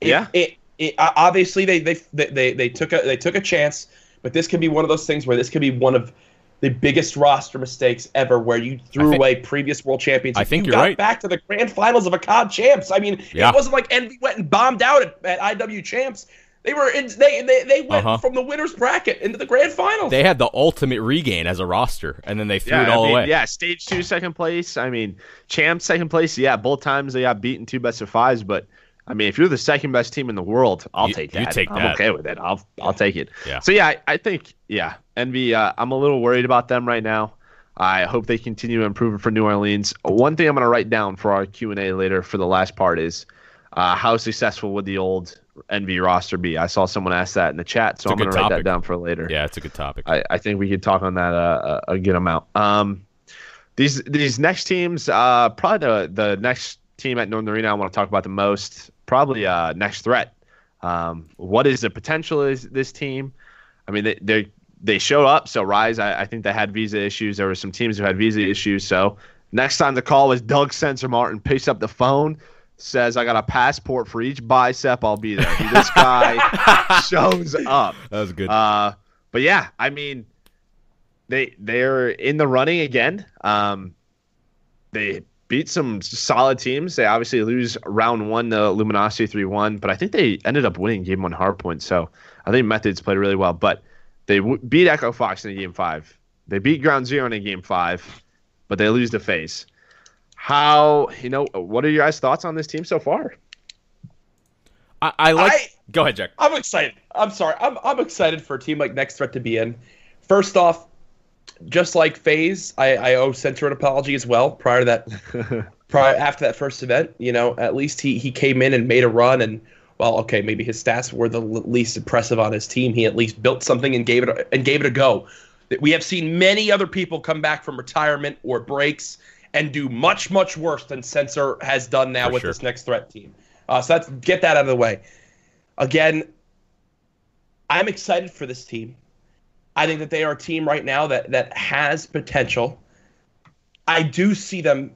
It- Yeah. It, it, uh, obviously they, they they they they took a they took a chance, but this could be one of those things where this could be one of the biggest roster mistakes ever, where you threw think- away previous world champions. I think you you're got right. Back to the grand finals of a COD champs. I mean, Yeah. it wasn't like Envy went and bombed out at, at IW champs. They were in, they, they they went Uh-huh. from the winners bracket into the grand finals. They had the ultimate regain as a roster, and then they threw it I all mean, away. Yeah, stage two, second place. I mean, champ, second place. Yeah, both times they got beaten two best of fives. But I mean, if you're the second best team in the world, I'll You- take you that. take I'm that. okay with it. I'll I'll take it. Yeah. So yeah, I, I think yeah, Envy. Uh, I'm a little worried about them right now. I hope they continue to improve for New Orleans. One thing I'm going to write down for our Q and A later for the last part is uh, how successful would the old Envy roster be? I saw someone ask that in the chat, so I'm going to write that down for later. Yeah, it's a good topic. I, I think we could talk on that uh, a, a good amount. Um, these these next teams, uh, probably the the next team at Northern Arena I want to talk about the most, probably uh, next threat. Um, what is the potential is this team? I mean, they they they showed up. So Rise, I, I think they had visa issues. There were some teams who had visa issues. So next time the call was Doug Censor Martin picks up the phone, says, "I got a passport for each bicep. I'll be there." this guy shows up. that was good. Uh, but yeah, I mean, they they're in the running again. Um, they beat some solid teams. They obviously lose round one to Luminosity three one, but I think they ended up winning game one hard point. So I think Methodz played really well. But they w- beat Echo Fox in a game five. They beat Ground Zero in a game five, but they lose the FaZe. How you know? What are your guys' thoughts on this team so far? I, I like. I- Go ahead, Jack. I'm excited. I'm sorry. I'm I'm excited for a team like Next Threat to be in. First off, just like FaZe, I, I owe Censor an apology as well. Prior to that, prior after that first event, you know, at least he he came in and made a run and. Well, okay, maybe his stats were the l- least impressive on his team. He at least built something and gave it a, and gave it a go. That We have seen many other people come back from retirement or breaks and do much much worse than Censor has done now For with sure. this next threat team. Uh, so let's get that out of the way. Again, I'm excited for this team. I think that they are a team right now that that has potential. I do see them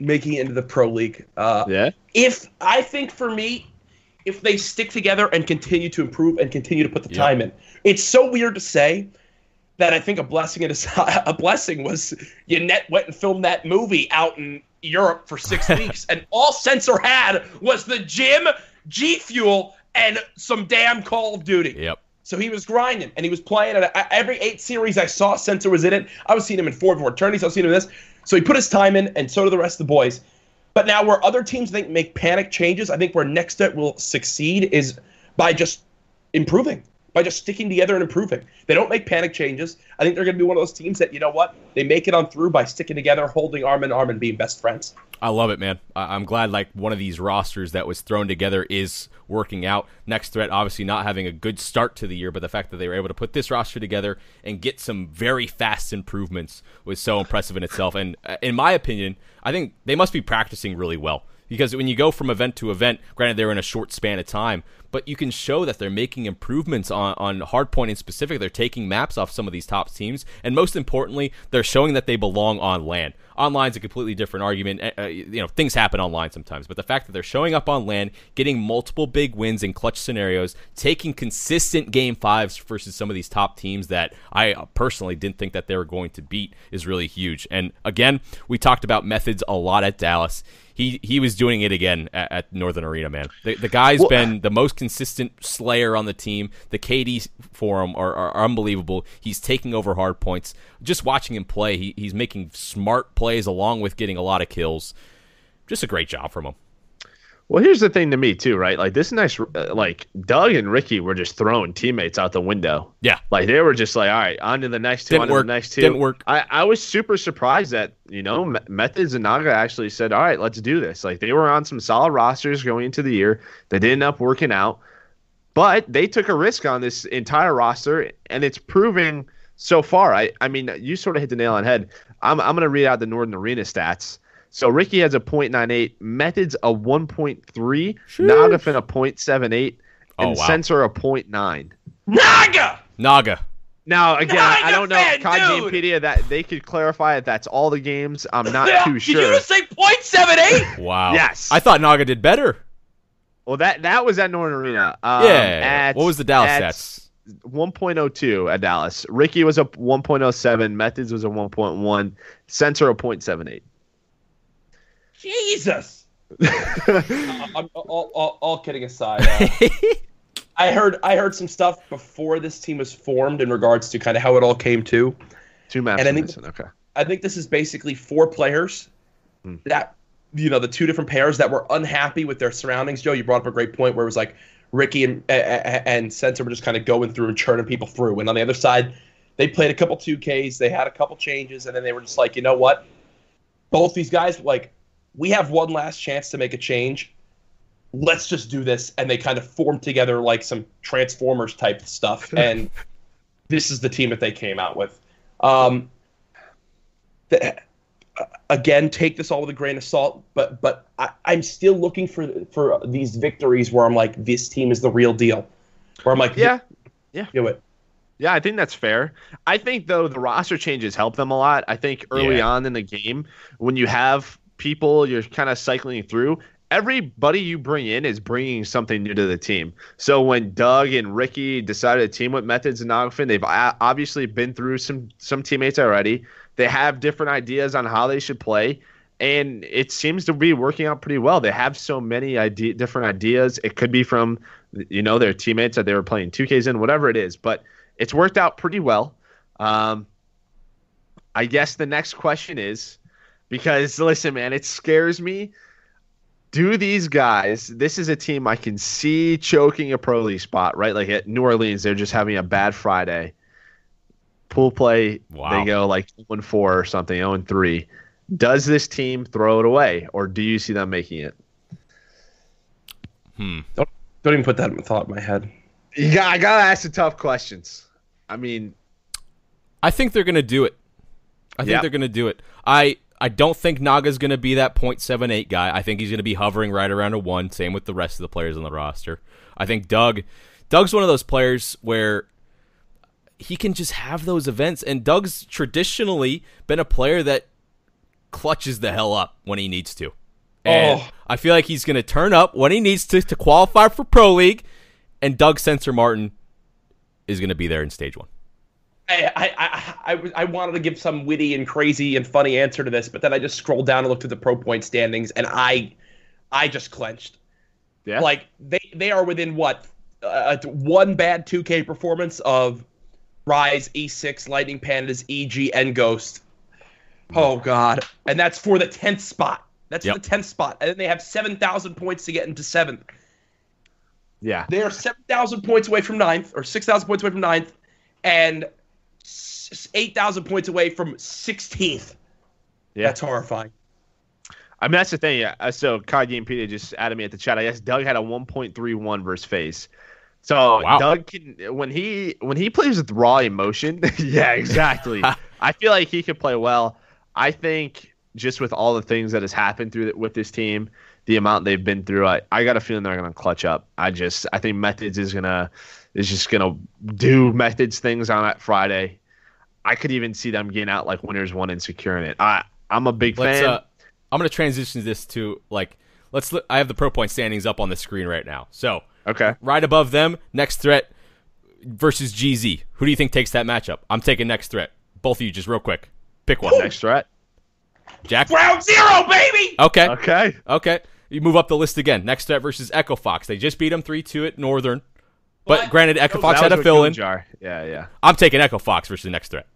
making it into the pro league. Uh, Yeah. if I think for me, if they stick together and continue to improve and continue to put the Yep. time in, it's so weird to say that I think a blessing it is a blessing was Yanet went and filmed that movie out in Europe for six weeks, and all Censor had was the gym, G Fuel, and some damn Call of Duty. Yep. So he was grinding and he was playing. And every eight series I saw, Censor was in it. I was seeing him in four before tourneys. I was seeing him in this. So he put his time in, and so do the rest of the boys. But now, where other teams think make panic changes, I think where Next Step will succeed is by just improving, by just sticking together and improving. They don't make panic changes. I think they're going to be one of those teams that you know what they make it on through by sticking together, holding arm in arm, and being best friends. I love it, man. I'm glad like one of these rosters that was thrown together is working out. Next threat, obviously not having a good start to the year, but the fact that they were able to put this roster together and get some very fast improvements was so impressive in itself. And uh, in my opinion, I think they must be practicing really well because when you go from event to event, granted they're in a short span of time, but you can show that they're making improvements on on hardpoint in specific. They're taking maps off some of these top teams, and most importantly, they're showing that they belong on land. Online's a completely different argument. Uh, uh, you know, things happen online sometimes, but the fact that they're showing up on land, getting multiple big wins in clutch scenarios, taking consistent game fives versus some of these top teams that I personally didn't think that they were going to beat is really huge. And again, we talked about Methodz a lot at Dallas. He, he was doing it again at, at Northern Arena, man. The, the guy's Well- been the most consistent slayer on the team. The KD for him are, are unbelievable. He's taking over hard points. Just watching him play, he, he's making smart plays along with getting a lot of kills. Just a great job from him. Well, here's the thing to me too, right? Like this nice, uh, like Doug and Ricky were just throwing teammates out the window. Yeah. Like they were just like, all right, on to the next two, Didn't on to work. the next two. Didn't work. I, I was super surprised that you know Methodz and Naga actually said, all right, let's do this. Like they were on some solid rosters going into the year. They didn't end up working out, but they took a risk on this entire roster, and it's proving so far. I, I mean, you sort of hit the nail on the head. I'm, I'm going to read out the Northern Arena stats. So Ricky has a .98, Methodz a 1.3, Nagafen a .78, Oh, and wow. Censor a .9. Naga. Naga. Now again, I, I don't know Nagafen, Kajipedia that they could clarify if that's all the games. I'm not Yeah, too Did sure. you just say .78? Wow. Yes. I thought Naga did better. Well, that that was at Northern Arena. Um, Yeah. At, What was the Dallas at stats? 1.02 at Dallas. Ricky was a 1.07. Methodz was a 1.1. Censor a 0.78. Jesus. Uh, I'm, all, all, all kidding aside, uh, I heard I heard some stuff before this team was formed in regards to kind of how it all came to. Two maps And I think- missing. Okay. I think this is basically four players Hmm. that you know the two different pairs that were unhappy with their surroundings. Joe, you brought up a great point where it was like Ricky and a- a- and Censor were just kind of going through and churning people through, and on the other side, they played a couple two Ks, they had a couple changes, and then they were just like, you know what? Both these guys like we have one last chance to make a change. Let's just do this, and they kind of formed together like some Transformers type stuff, and this is the team that they came out with. Um, the, again, take this all with a grain of salt, but but I, I'm still looking for for these victories where I'm like, this team is the real deal. Where I'm like, Yeah. do it. Yeah, I think that's fair. I think though the roster changes help them a lot. I think early Yeah. on in the game, when you have people you're kind of cycling through, everybody you bring in is bringing something new to the team. So when Doug and Ricky decided to team with Methodz and Nagafen, they've obviously been through some some teammates already. They have different ideas on how they should play, and it seems to be working out pretty well. They have so many idea, different ideas. It could be from you know their teammates that they were playing 2Ks in, whatever it is, but it's worked out pretty well. Um, I guess the next question is because listen, man, it scares me. Do these guys? This is a team I can see choking a pro league spot, right? Like at New Orleans, they're just having a bad Friday. Pool play, Wow. they go like one four or something, zero and three. Does this team throw it away, or do you see them making it? Hmm. Don't even put that thought in my head. You got, I gotta ask the tough questions. I mean, I think they're gonna do it. I think Yeah. they're gonna do it. I I don't think Naga's gonna be that .78 guy. I think he's gonna be hovering right around a one. Same with the rest of the players on the roster. I think Doug, Doug's one of those players where he can just have those events, and Doug's traditionally been a player that clutches the hell up when he needs to. And Oh. I feel like he's gonna turn up when he needs to to qualify for Pro League, and Doug Censor Martin is gonna be there in stage one. I, I, I, I, wanted to give some witty and crazy and funny answer to this, but then I just scrolled down and looked at the pro point standings, and I, I just clenched. yeah, Like they, they are within what, uh, one bad 2K performance of Rise, E6, Lightning Pandas, EG, and Ghost. Oh God! And that's for the tenth spot. That's Yep. the tenth spot, and then they have seven thousand points to get into seventh. yeah. They are 7,000 points away from ninth, or 6,000 points away from ninth, and 8,000 points away from 16th. Yeah. That's horrifying. I mean, that's the thing. Yeah. So, Card Game Peter just added me at the chat. I guess Doug had a 1.31 versus FaZe. So oh, Wow. Doug can when he when he plays with raw emotion. yeah, exactly. I feel like he could play well. I think just with all the things that has happened through the, with this team, the amount they've been through, I, I got a feeling they're gonna clutch up. I just I think Methodz is gonna is just gonna do Methodz things on that Friday. I could even see them getting out like winners one and securing it. I I'm a big Let's. fan. Uh, I'm gonna transition this to like let's. Look, I have the pro point standings up on the screen right now. So okay. right above them, next threat versus GZ. Who do you think takes that matchup? I'm taking next threat. Both of you, just real quick, pick one. Next threat. Jack. Round zero, baby! Okay. Okay. Okay. You move up the list again. Next threat versus Echo Fox. They just beat them three two at Northern. But What? granted, Echo Fox had a fill in. Jar. Yeah, yeah. I'm taking Echo Fox versus the next threat.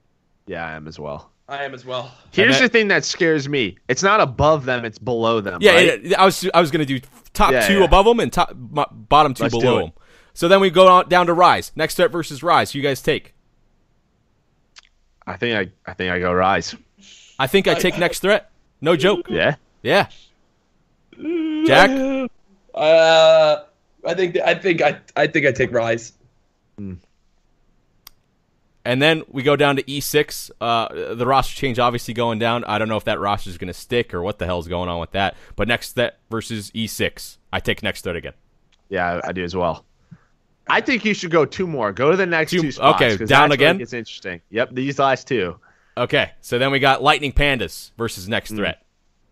Yeah, I am as well. I am as well. Here's that- the thing that scares me. It's not above them, it's below them. Yeah, right? it- I was I was gonna do top Yeah, two yeah. above them and top mo- bottom 2 Let's below them. So then we go on, down to Rise. Next threat versus Rise. Who you guys take? I think I I think I go rise. I think I take next threat. No joke. Yeah. Yeah. Jack. Uh, I think I think I I think I take Rise. And then we go down to E6. Uh, the roster change obviously going down. I don't know if that roster is going to stick or what the hell's going on with that. But next threat versus E6. I take next threat again. Yeah, I, I do as well. I think you should go two more. Go to the next Two- two spots. okay, 'cause down again? It's interesting. Yep, these last two. Okay. So then we got Lightning Pandas versus next threat.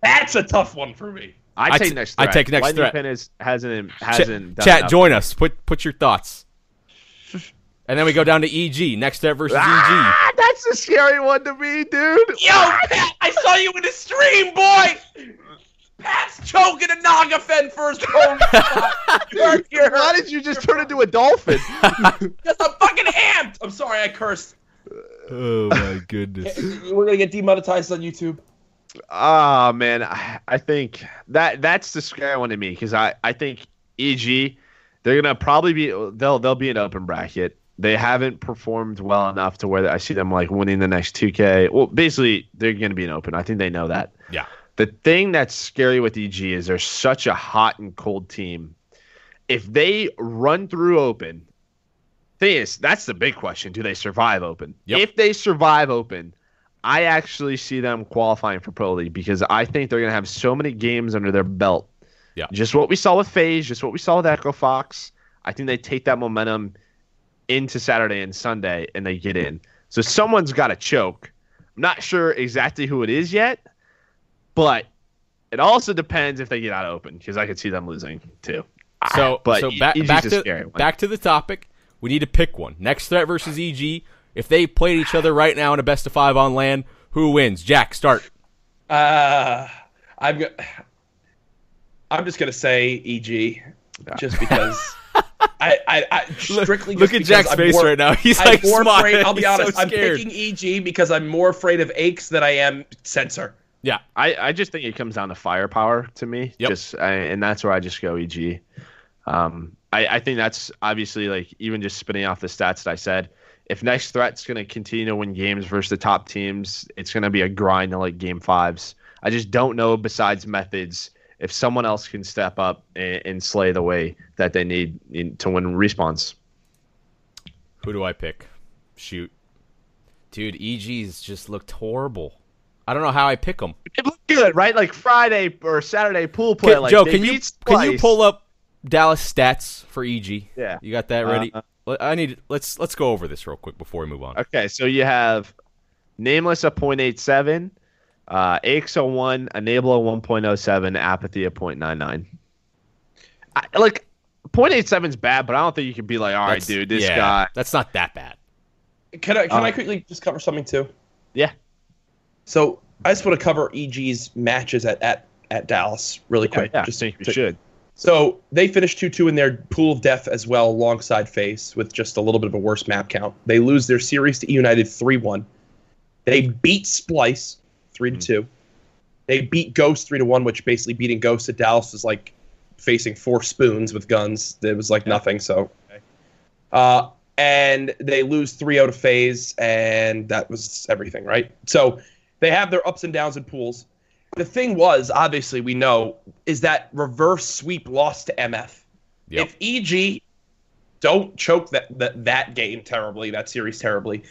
That's a tough one for me. I I take t- next I threat. take next Lightning threat. Pin is, hasn't hasn't done chat, enough. join us. Put put your thoughts. And then we go down to EG. Next threat versus Ah, that's a scary one to me, dude. Yo, Pat, I saw you in the stream, boy. Pat's choking a Nagafen first home spot. You're, you're, Why did you just turn into a dolphin? Because I'm fucking amped. I'm sorry, I cursed. Oh my goodness. We're gonna get demonetized on YouTube. Ah man, I, I think that that's the scary one to me because I, I think EG they're gonna probably be they'll they'll be an open bracket. They haven't performed well enough to where I see them like winning the next 2K. Well, basically they're gonna be an open. I think they know that. Yeah. The thing that's scary with EG is they're such a hot and cold team. If they run through open, thing is that's the big question: Do they survive open? Yep. If they survive open, I actually see them qualifying for Pro League because I think they're gonna have so many games under their belt. Yeah. Just what we saw with FaZe, just what we saw with Echo Fox. I think they take that momentum into Saturday and Sunday and they get in. So someone's got to choke. I'm not sure exactly who it is yet, but it also depends if they get out open because I could see them losing too. Ah, so, but so back, back to back to the topic. We need to pick one. Next threat versus EG. If they played each other right now in a best of five on land, who wins? Jack, start. Uh, I'm go- I'm just gonna say EG, just because. I, I, I strictly Look just at Jack's I'm face more- right now. He's I'm like more smiling. afraid. I'll be He's honest. So I'm scared. picking EG because I'm more afraid of Aches than I am Censor. Yeah. I, I just think it comes down to firepower to me. Yep. Just I, and that's where I just go EG. Um, I, I think that's obviously like even just spinning off the stats that I said. If next threat's going to continue to win games versus the top teams, it's going to be a grind to like game fives. I just don't know besides Methodz if someone else can step up and, and slay the way that they need in, to win respawns. Who do I pick? Shoot. Dude, EG's just looked horrible. I don't know how I pick them. It looked good, right? Like Friday or Saturday pool play. Can, like Joe, can you can you pull up Dallas stats for EG? Yeah. You got that ready? Uh, I need let's let's go over this real quick before we move on. Okay, so you have Nameless a .87, uh, AX01, Enable a 1.07, Apathy a .99. I, like, .87 is bad, but I don't think you can be like, all right, That's- dude, this yeah, guy. That's not that bad. Can I can Uh, I quickly just cover something too? Yeah. So I just want to cover EG's matches at at, at Dallas really quick. yeah, I just think we to- should. So they finished 2 2 in their pool of death as well, alongside FaZe, with just a little bit of a worse map count. They lose their series to E United 3 1. They beat Splyce 3 2. They beat Ghost 3 1, which basically beating Ghost at Dallas is like facing four spoons with guns. It was like nothing, so. Uh, and they lose 3 0 to FaZe, and that was everything, right? So they have their ups and downs in pools the thing was, obviously, we know, is that reverse sweep loss to MF. Yep. If EG don't choke that, that that game terribly, that series terribly,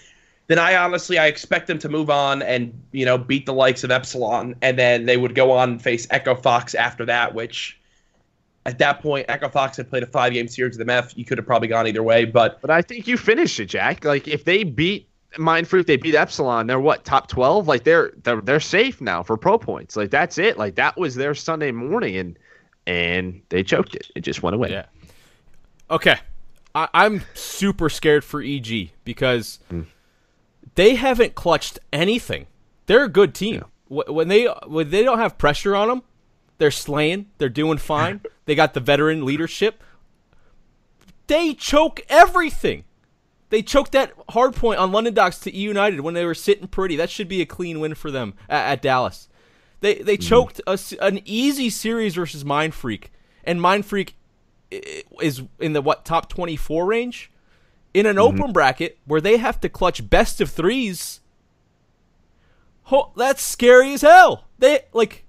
then I honestly I expect them to move on and you know beat the likes of Epsilon, and then they would go on and face Echo Fox after that, which. At that point, Echo Fox had played a five-game series with MF. You could have probably gone either way, but But I think you finish it, Jack. Like, if they beat Mindfreak, they beat Epsilon, they're what, top 12? Like, they're, they're, they're safe now for pro points. Like, that's it. Like, that was their Sunday morning, and and they choked it. It just went away. Yeah. Okay. I, I'm super scared for EG because hmm. they haven't clutched anything. They're a good team. Wh- When they when they don't have pressure on them, they're slaying. They're doing fine. they got the veteran leadership. They choke everything. They choked that hard point on London Docks to E United when they were sitting pretty. That should be a clean win for them at, at Dallas. They they mm-hmm. choked a an easy series versus Mind Freak, and Mind Freak is in the what top 24 range? In an mm-hmm. open bracket where they have to clutch best of threes. Ho- that's scary as hell. They like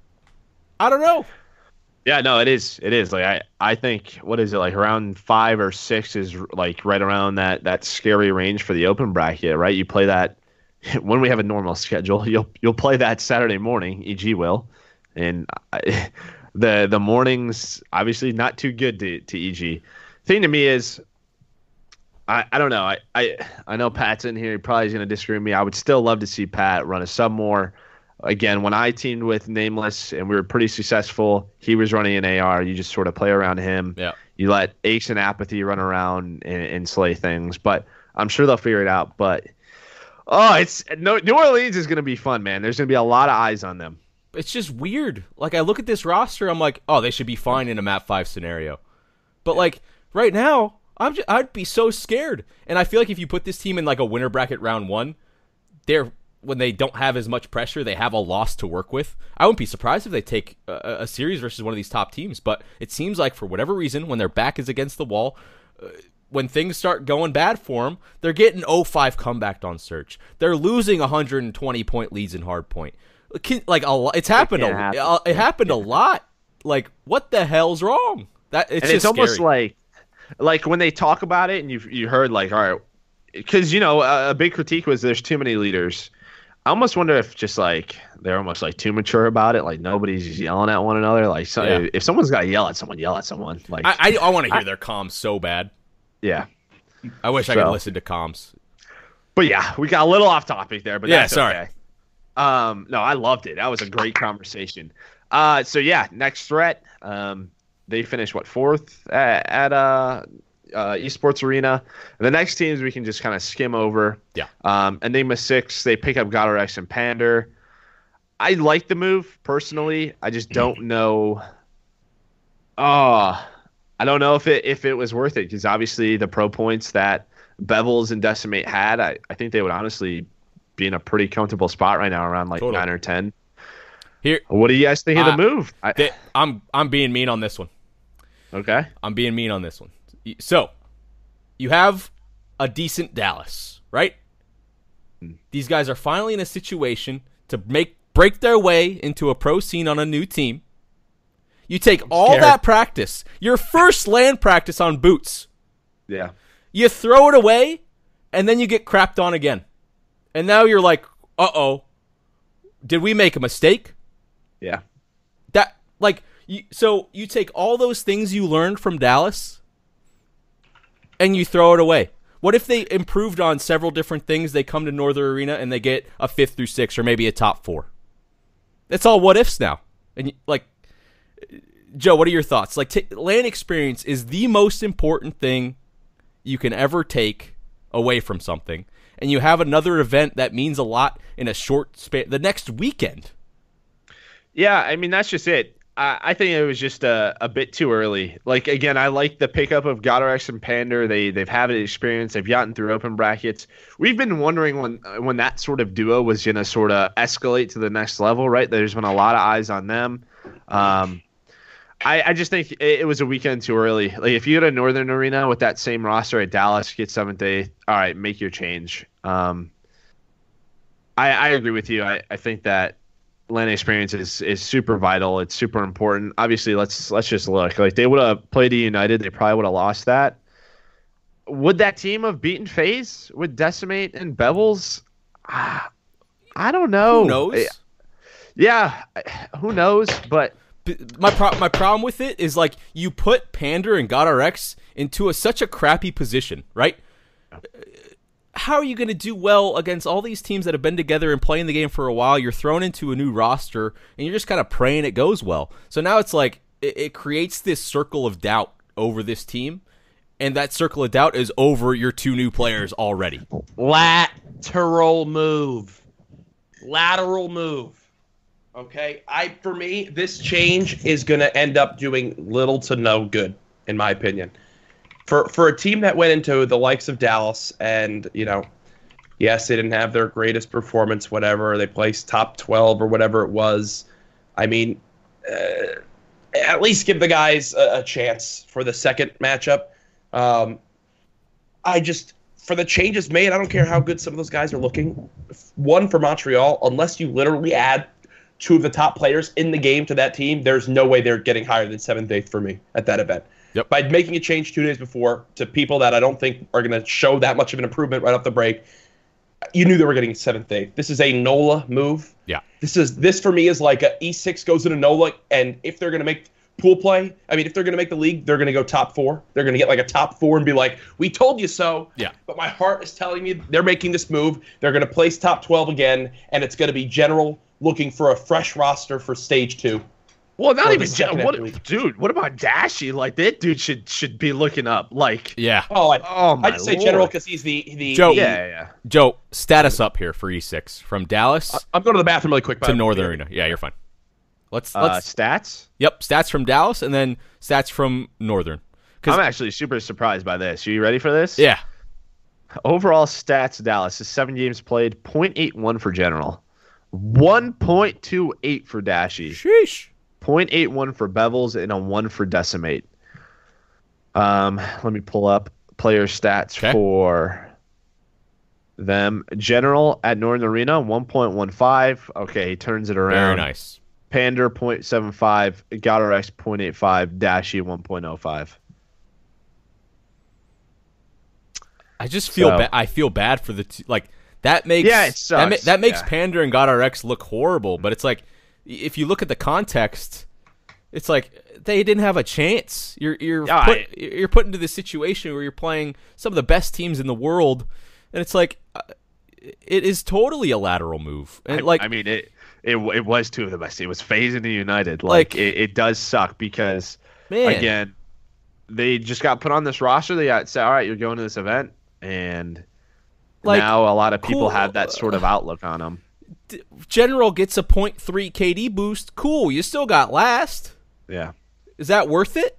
i don't know Yeah, no, it is. It is. Like I, I think what is it like around five or six is like right around that that scary range for the open bracket, right? You play that when we have a normal schedule. You'll you'll play that Saturday morning. EG will, and I, the the mornings obviously not too good to to EG. Thing to me is. I, I don't know. I, I I know Pat's in here. He probably is going to disagree with me. I would still love to see Pat run a sub more again, when I teamed with Nameless and we were pretty successful, he was running an AR. You just sort of play around him. yeah You let Ace and Apathy run around and, and slay things. But I'm sure they'll figure it out. But oh, it's no, New Orleans is going to be fun, man. There's going to be a lot of eyes on them. it's just weird. Like I look at this roster, I'm like, oh, they should be fine in a map five scenario. But like right now, I'm just, I'd be so scared. And I feel like if you put this team in like a winner bracket round one, they're when they don't have as much pressure, they have a loss to work with. I wouldn't be surprised if they take a, a series versus one of these top teams. But it seems like for whatever reason, when their back is against the wall, uh, when things start going bad for them, they're getting 0-5 comeback on search. They're losing 120 point leads in hard hardpoint. Like a lot, it's happened. A, happen. Uh, it happened a lot. Like what the hell's wrong? That it's and it's almost like like when they talk about it and you you heard like all right because you know a big critique was there's too many leaders. I almost wonder if just like they're almost like too mature about it. Like nobody's just yelling at one another. Like so, yeah. if someone's got to yell at someone, yell at someone. Like I, I, I want to hear I, their comms so bad. Yeah, I wish so. I could listen to comms. But yeah, we got a little off topic there. But yeah, sorry. Okay. Um, no, I loved it. That was a great conversation. Uh, so yeah, next threat. Um, they finished what fourth at, at uh, uh, esports arena. And the next teams we can just kind of skim over. Yeah. Um, Enigma six, they pick up GodRx and Pander. I like the move personally. I just don't know. Oh, I don't know if it if it was worth it because obviously the pro points that Bevels and Decimate had, I, I think they would honestly be in a pretty comfortable spot right now, around like totally. nine or ten. Here, what do you guys think uh, of the move? I, I'm I'm being mean on this one. Okay, I'm being mean on this one. So, you have a decent Dallas, right? Hmm. These guys are finally in a situation to make break their way into a pro scene on a new team. You take all that practice, your first land practice on boots. Yeah. You throw it away, and then you get crapped on again. And now you're like, uh oh, did we make a mistake? Yeah. That, like, you, so you take all those things you learned from Dallas and you throw it away. What if they improved on several different things? They come to Northern Arena and they get a fifth through six or maybe a top four. It's all what ifs now. And like, Joe, what are your thoughts? Like, t- land experience is the most important thing you can ever take away from something. And you have another event that means a lot in a short span, the next weekend. Yeah, I mean, that's just it. I, think it was just a, a bit too early. Like again, I like the pickup of GodRx and Pander. They they've had an experience. They've gotten through open brackets. We've been wondering when when that sort of duo was gonna sort of escalate to the next level. Right? There's been a lot of eyes on them. Um, I, I just think it, it was a weekend too early. Like if you go to Northern Arena with that same roster at Dallas, get seventh day. All right, make your change. Um, I, I agree with you. I, I think that LAN experience is is super vital. It's super important. Obviously, let's let's just look. Like they would have played eUnited, they probably would have lost that. Would that team have beaten FaZe with Decimate and Bevels? Ah, I don't know. Who knows? Yeah, who knows? But my pro- my problem with it is like you put Pander and God GodRx into a, such a crappy position, right? How are you going to do well against all these teams that have been together and playing the game for a while? You're thrown into a new roster and you're just kind of praying it goes well. So now it's like it, it creates this circle of doubt over this team, and that circle of doubt is over your two new players already. Lateral move. Lateral move. Okay, I for me, this change is going to end up doing little to no good, in my opinion for for a team that went into the likes of Dallas and you know, yes, they didn't have their greatest performance, whatever they placed top twelve or whatever it was. I mean, uh, at least give the guys a, a, chance for the second matchup. Um, I just for the changes made, I don't care how good some of those guys are looking. One for Montreal, unless you literally add two of the top players in the game to that team, there's no way they're getting higher than seventh, eighth for me at that event. Yep. By making a change two days before to people that I don't think are going to show that much of an improvement right off the break, you knew they were getting seventh eighth. This is a NOLA move. Yeah. This is this for me is like a E6 goes into NOLA, and if they're going to make pool play, I mean, if they're going to make the league, they're going to go top four. They're going to get like a top four and be like, "We told you so." Yeah. But my heart is telling me they're making this move. They're going to place top twelve again, and it's going to be general looking for a fresh roster for stage two. Well, not even what, dude. What about Dashy? Like that dude should should be looking up. Like, yeah. Oh, I, oh my I just say Lord. general because he's the the Joe. The, yeah, yeah. Joe, status up here for E6 from Dallas. I'm going to the bathroom really quick. To Northern Arena. Yeah, you're fine. Let's Uh, let's stats. yep stats from Dallas and then stats from Northern. 'Cause- I'm actually super surprised by this. Are you ready for this? Yeah, Overall stats, Dallas is seven games played, 0.81 for General, 1.28 for Dashy, sheesh. 0.81 for Bevels, and a one for Decimate. Um, let me pull up player stats Okay. for them. General at Northern Arena, 1.15. Okay, he turns it around. Very nice. Pander 0.75, GodRx 0.85, Dashy 1.05. I just feel So- bad. I feel bad for the t- like that makes Yeah, that, ma- that makes Yeah. Pander and GodRx look horrible. But it's like if you look at the context, it's like they didn't have a chance. You're you're Yeah, put, I- you're put into this situation where you're playing some of the best teams in the world, and it's like uh, it is totally a lateral move. And I- like I mean, it, it it was two of the best. It was and the United. Like- Like, it, it does suck because man, again, they just got put on this roster. They got said, all right, you're going to this event, and Like, now a lot of people cool. have that sort of outlook on them. General gets a 0.3 KD boost. Cool, you still got last. Yeah. Is that worth it?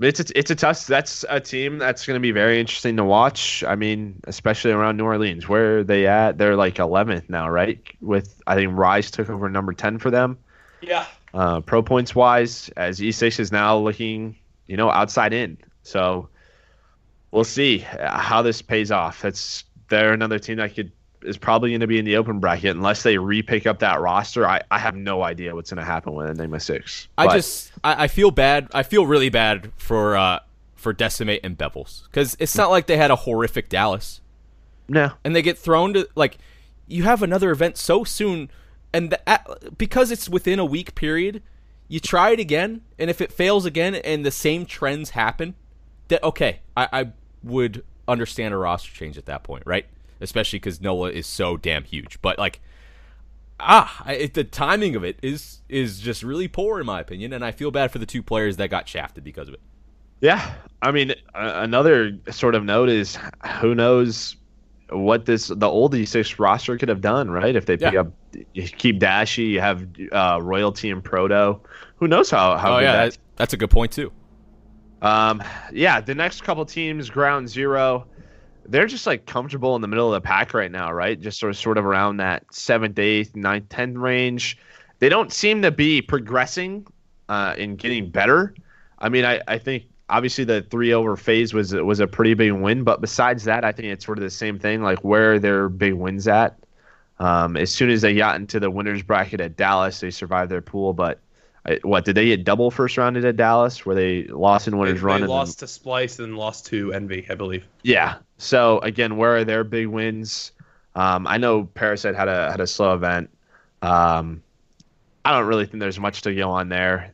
It's a, it's a tough. That's a team that's going to be very interesting to watch. I mean, especially around New Orleans, where are they at? They're like 11th now, right? With I think Rise took over number 10 for them. Yeah. uh, pro points wise, as E6 is now looking, you know, outside in. So we'll see how this pays off. It's they're another team that could is probably going to be in the open bracket unless they re-pick up that roster. I, I have no idea what's going to happen with Enigma Six. I But just I, I feel bad. I feel really bad for uh for Decimate and Bevels because it's not like they had a horrific Dallas no. and they get thrown to like you have another event so soon and the, at, because it's within a week period you try it again and if it fails again and the same trends happen that okay I, I would understand a roster change at that point right especially because Nola is so damn huge but like ah I, it, the timing of it is is just really poor in my opinion and I feel bad for the two players that got shafted because of it Yeah, I mean, uh, another sort of note is who knows what this the old E6 roster could have done, right? If they pick Yeah. up, you keep Dashy, you have uh, Royalty and Proto. Who knows how how oh yeah that that, that's a good point too Um, yeah, the next couple teams, Ground Zero, they're just like comfortable in the middle of the pack right now, right? Just sort of sort of around that seventh, eighth, ninth, tenth range. They don't seem to be progressing uh, and getting better. I mean, I, I think obviously the three over FaZe was was a pretty big win, but besides that, I think it's sort of the same thing. Like where are their big wins at? Um, as soon as they got into the winners bracket at Dallas, they survived their pool, but. I- What did they get double first rounded at Dallas, where they lost in They, winners they run? then- lost to Splyce and lost to Envy, I believe. yeah. So again, where are their big wins? Um, I know Parasite had a had a slow event. Um, I don't really think there's much to go on there.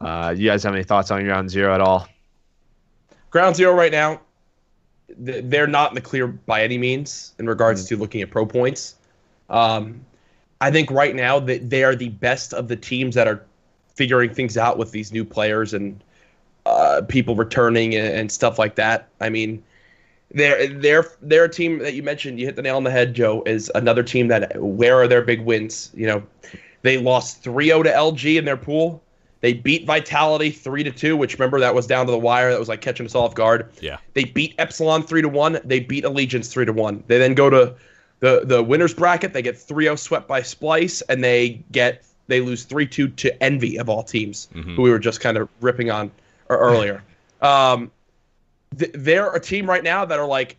Uh, you guys have any thoughts on Ground Zero at all? Ground Zero right now, they're not in the clear by any means in regards to looking at pro points. Um, I think right now that they are the best of the teams that are figuring things out with these new players and uh, people returning and, and stuff like that. I mean, they're they're they're a team that you mentioned. You hit the nail on the head, Joe. Is another team that where are their big wins? You know, they lost 3-0 to LG in their pool. They beat Vitality three to two, which remember that was down to the wire. That was like catching us off guard. yeah They beat Epsilon three to one. They beat Allegiance three to one. They then go to the the winners bracket. They get 3-0 swept by Splyce, and they get they lose three two to Envy of all teams, who we were just kind of ripping on e- earlier. Um, th- they're a team right now that are like,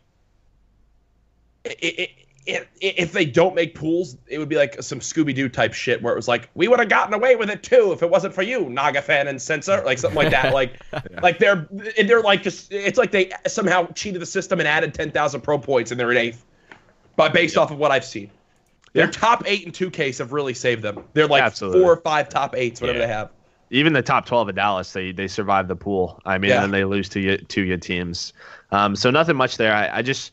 i i i if they don't make pools, it would be like some Scooby Doo type shit where it was like, we would have gotten away with it too if it wasn't for you, Nagafen and Censor, like something like that. Like, like they're they're like just it's like they somehow cheated the system and added ten thousand pro points and they're in eighth, but based off of what I've seen. Their Yeah. top eight and two case have really saved them. They're like Absolutely. four or five top eights, whatever they have. Even the top twelve of Dallas, they they survived the pool. I mean, and they lose to y- two good teams. Um, so nothing much there. I, I just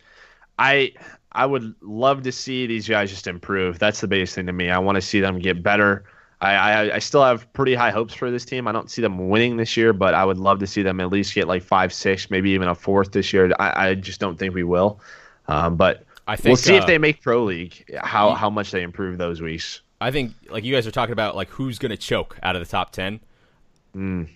I I would love to see these guys just improve. That's the biggest thing to me. I want to see them get better. I, I I still have pretty high hopes for this team. I don't see them winning this year, but I would love to see them at least get like five, six, maybe even a fourth this year. I, I just don't think we will. Um, but I think we'll see uh, if they make pro league how how much they improve those weeks. I think like you guys are talking about like who's going to choke out of the top 10. Mm.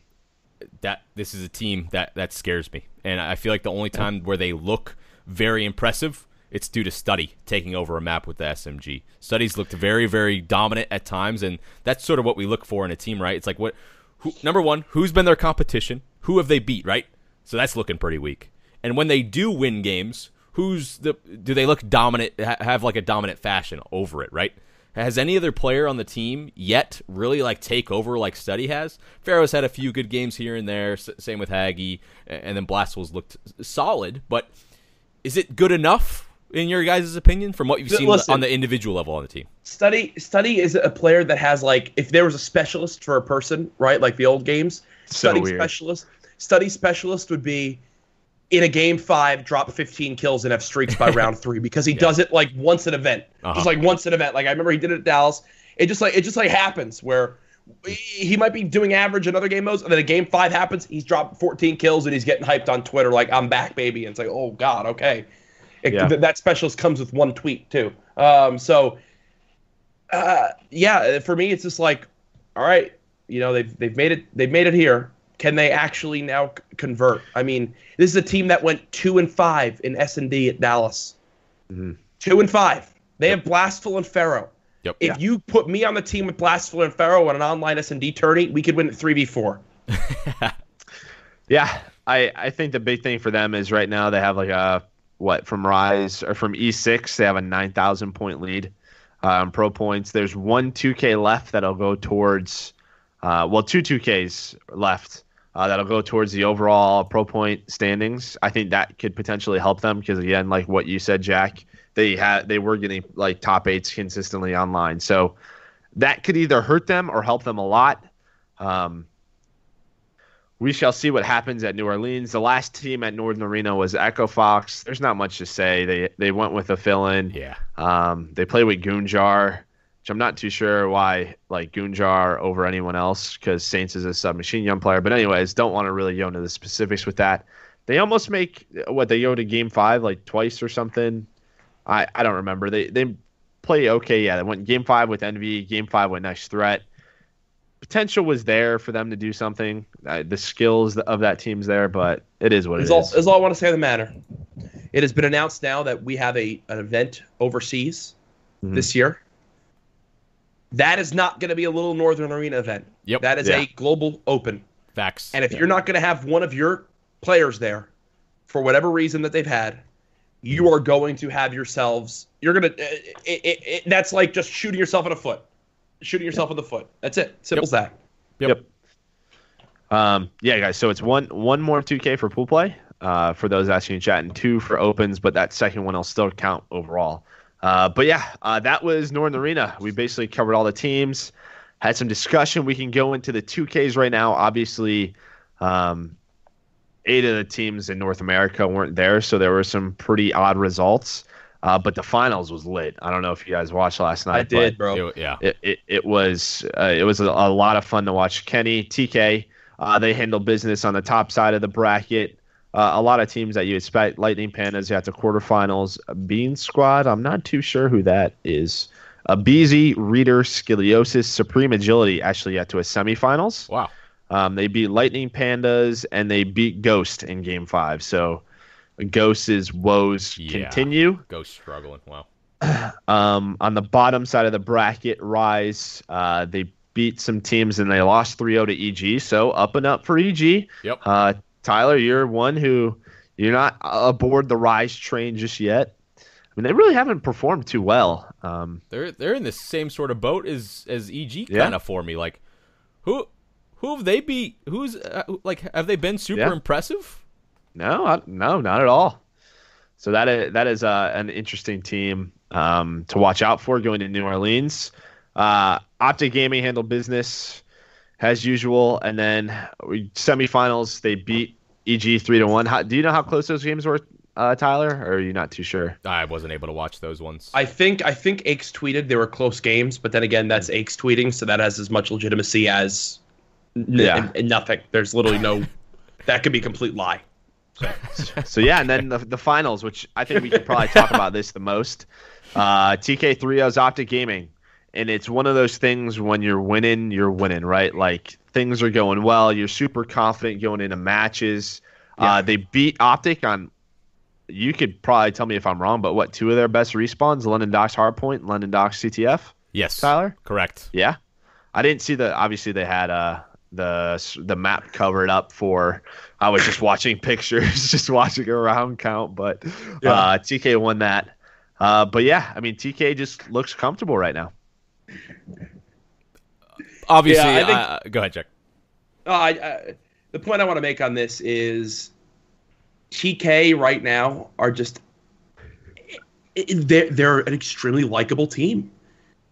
That this is a team that that scares me. And I feel like the only time where they look very impressive it's due to Studyy taking over a map with the SMG. Studies looked very, very dominant at times, and that's sort of what we look for in a team, right? It's like what, who, number one, who's been their competition? Who have they beat, right? So that's looking pretty weak. And when they do win games, who's the? Do they look dominant? Have like a dominant fashion over it, right? Has any other player on the team yet really like take over like Studyy has? Pharaoh's had a few good games here and there. same with Haggy, and then Blastfuls looked solid, but is it good enough? in your guys' opinion, from what you've seen Listen, on the individual level on the team? Studyy Studyy is a player that has like if there was a specialist for a person, right? Like the old games, so study weird. specialist. Studyy specialist would be in a game five, drop 15 kills and have streaks by round three because he yeah. does it like once an event, uh-huh. just like once an event. Like I remember he did it at Dallas. It just like it just like happens where he might be doing average in other game modes, and then a game five happens, he's dropped 14 kills and he's getting hyped on Twitter like I'm back, baby. And it's like, oh god, okay. It, yeah. th- that specialist comes with one tweet too. Um, so, uh, yeah, for me, it's just like, all right, you know, they've they've made it they've made it here. Can they actually now c- convert? I mean, this is a team that went two and five in S and D at Dallas. Mm-hmm. Two and five. They yep. have Blastful and Pharaoh. Yep. If yeah. you put me on the team with Blastful and Pharaoh on an online S and D tourney, we could win at three v four. Yeah, I I think the big thing for them is right now they have like a what from Rise or from E6. They have a 9,000 point lead um, pro points. There's one 2K left that'll go towards, uh, well, two 2Ks left uh, that'll go towards the overall pro point standings. I think that could potentially help them because again, like what you said, Jack, they had they were getting like top eights consistently online. So that could either hurt them or help them a lot. Um, we shall see what happens at New Orleans. The last team at Northern Arena was Echo Fox. There's not much to say. They they went with a fill-in. Yeah. Um, they play with Goonjar, which I'm not too sure why like Goonjar over anyone else because Saints is a submachine gun player. But anyways, don't want to really go into the specifics with that. They almost make what they go to game five like twice or something. I I don't remember. They they play okay. Yeah, they went game five with Envy, game five with Next Threat potential was there for them to do something. Uh, the skills of that team's there, but it is what it's it all, is. Is all I want to say on the matter. It has been announced now that we have a an event overseas mm-hmm. this year. That is not going to be a little Northern Arena event. Yep. That is yeah. a global open. Facts. And if yeah. you're not going to have one of your players there, for whatever reason that they've had, you are going to have yourselves. You're gonna. It, it, it, that's like just shooting yourself in the foot shooting yourself in the foot. That's it. Simple yep. as that. Yep. yep. Um, yeah, guys. So it's one one more 2K for pool play uh, for those asking in chat, and two for opens. But that second one will still count overall. Uh, but yeah, uh, that was Northern Arena. We basically covered all the teams, had some discussion. We can go into the 2Ks right now. Obviously, um, eight of the teams in North America weren't there, so there were some pretty odd results. Uh, but the finals was lit. I don't know if you guys watched last night. I did, bro. It, yeah, it, it, it was uh, it was a, a, lot of fun to watch. Kenny TK, uh, they handle business on the top side of the bracket. Uh, a lot of teams that you expect. Lightning Pandas, you have to quarterfinals. Bean Squad, I'm not too sure who that is. A Beezy, Reader, Scoliosis, Supreme Agility actually got to a semifinals. Wow. Um, they beat Lightning Pandas and they beat Ghost in Game Five. So Ghost's woes yeah. continue. Ghost struggling. Wow. Um, on the bottom side of the bracket, Rise, uh, they beat some teams and they lost 3 0 to EG. So up and up for EG. Yep. Uh, Tyler, you're one who you're not aboard the Rise train just yet. I mean, they really haven't performed too well. Um, they're they're in the same sort of boat as as EG kind of for me. Like, who who have they beat? Who's uh, like have they been super yeah. impressive? No, no, not at all. So that is that is uh, an interesting team um, to watch out for going to New Orleans. Uh, Optic Gaming handled business as usual, and then we, semifinals they beat EG three to one. How, do you know how close those games were, uh, Tyler? Or are you not too sure? I wasn't able to watch those ones. I think I think Aches tweeted they were close games, but then again, that's Aches tweeting, so that has as much legitimacy as n- yeah. N- nothing. There's literally no. that could be a complete lie. so yeah, and then the, the finals, which I think we could probably talk about this the most. Uh, TK3O's Optic Gaming and it's one of those things when you're winning, you're winning, right? Like things are going well, you're super confident going into matches. Yeah. Uh, they beat Optic on. You could probably tell me if I'm wrong, but what two of their best respawns? London Docks Hardpoint, London Docks CTF. Yes, Tyler? Correct. Yeah, I didn't see the. Obviously, they had uh the the map covered up for. I was just watching pictures, just watching a round count, but Yeah. uh, TK won that. Uh, but yeah, I mean TK just looks comfortable right now. Obviously, Yeah, I think- uh, go ahead, Jack. Uh, I, I, the point I want to make on this is TK right now are just they're they're an extremely likable team.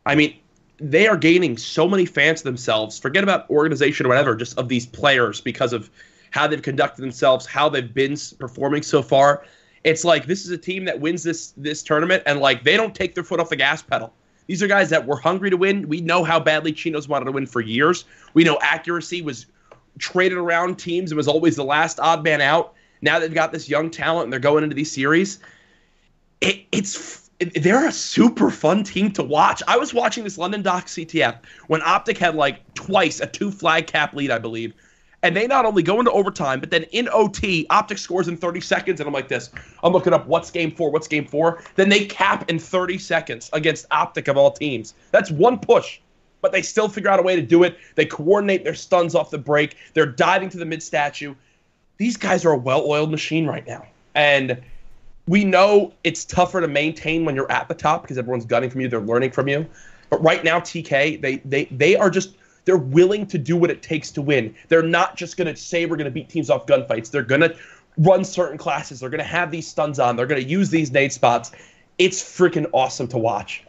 I mean, they are gaining so many fans themselves. Forget about organization or whatever, just of these players because of how they've conducted themselves, how they've been performing so far. It's like this is a team that wins this this tournament, and like they don't take their foot off the gas pedal. These are guys that were hungry to win. We know how badly Chinos wanted to win for years. We know accuracy was traded around teams and was always the last odd man out. Now they've got this young talent and they're going into these series. It, it's it, they're a super fun team to watch. I was watching this London Dock CTF when Optic had like twice a two flag cap lead, I believe. And they not only go into overtime, but then in OT, Optic scores in 30 seconds. And I'm like this. I'm looking up what's game four, what's game four. Then they cap in 30 seconds against Optic of all teams. That's one push but they still figure out a way to do it. They coordinate their stuns off the break. They're diving to the mid statue. These guys are a well-oiled machine right now, and we know it's tougher to maintain when you're at the top because everyone's gunning from you. They're learning from you. But right now, TK, they they they are just they're willing to do what it takes to win. They're not just gonna say we're gonna beat teams off gunfights. They're gonna run certain classes. They're gonna have these stuns on. They're gonna use these nade spots. It's freaking awesome to watch.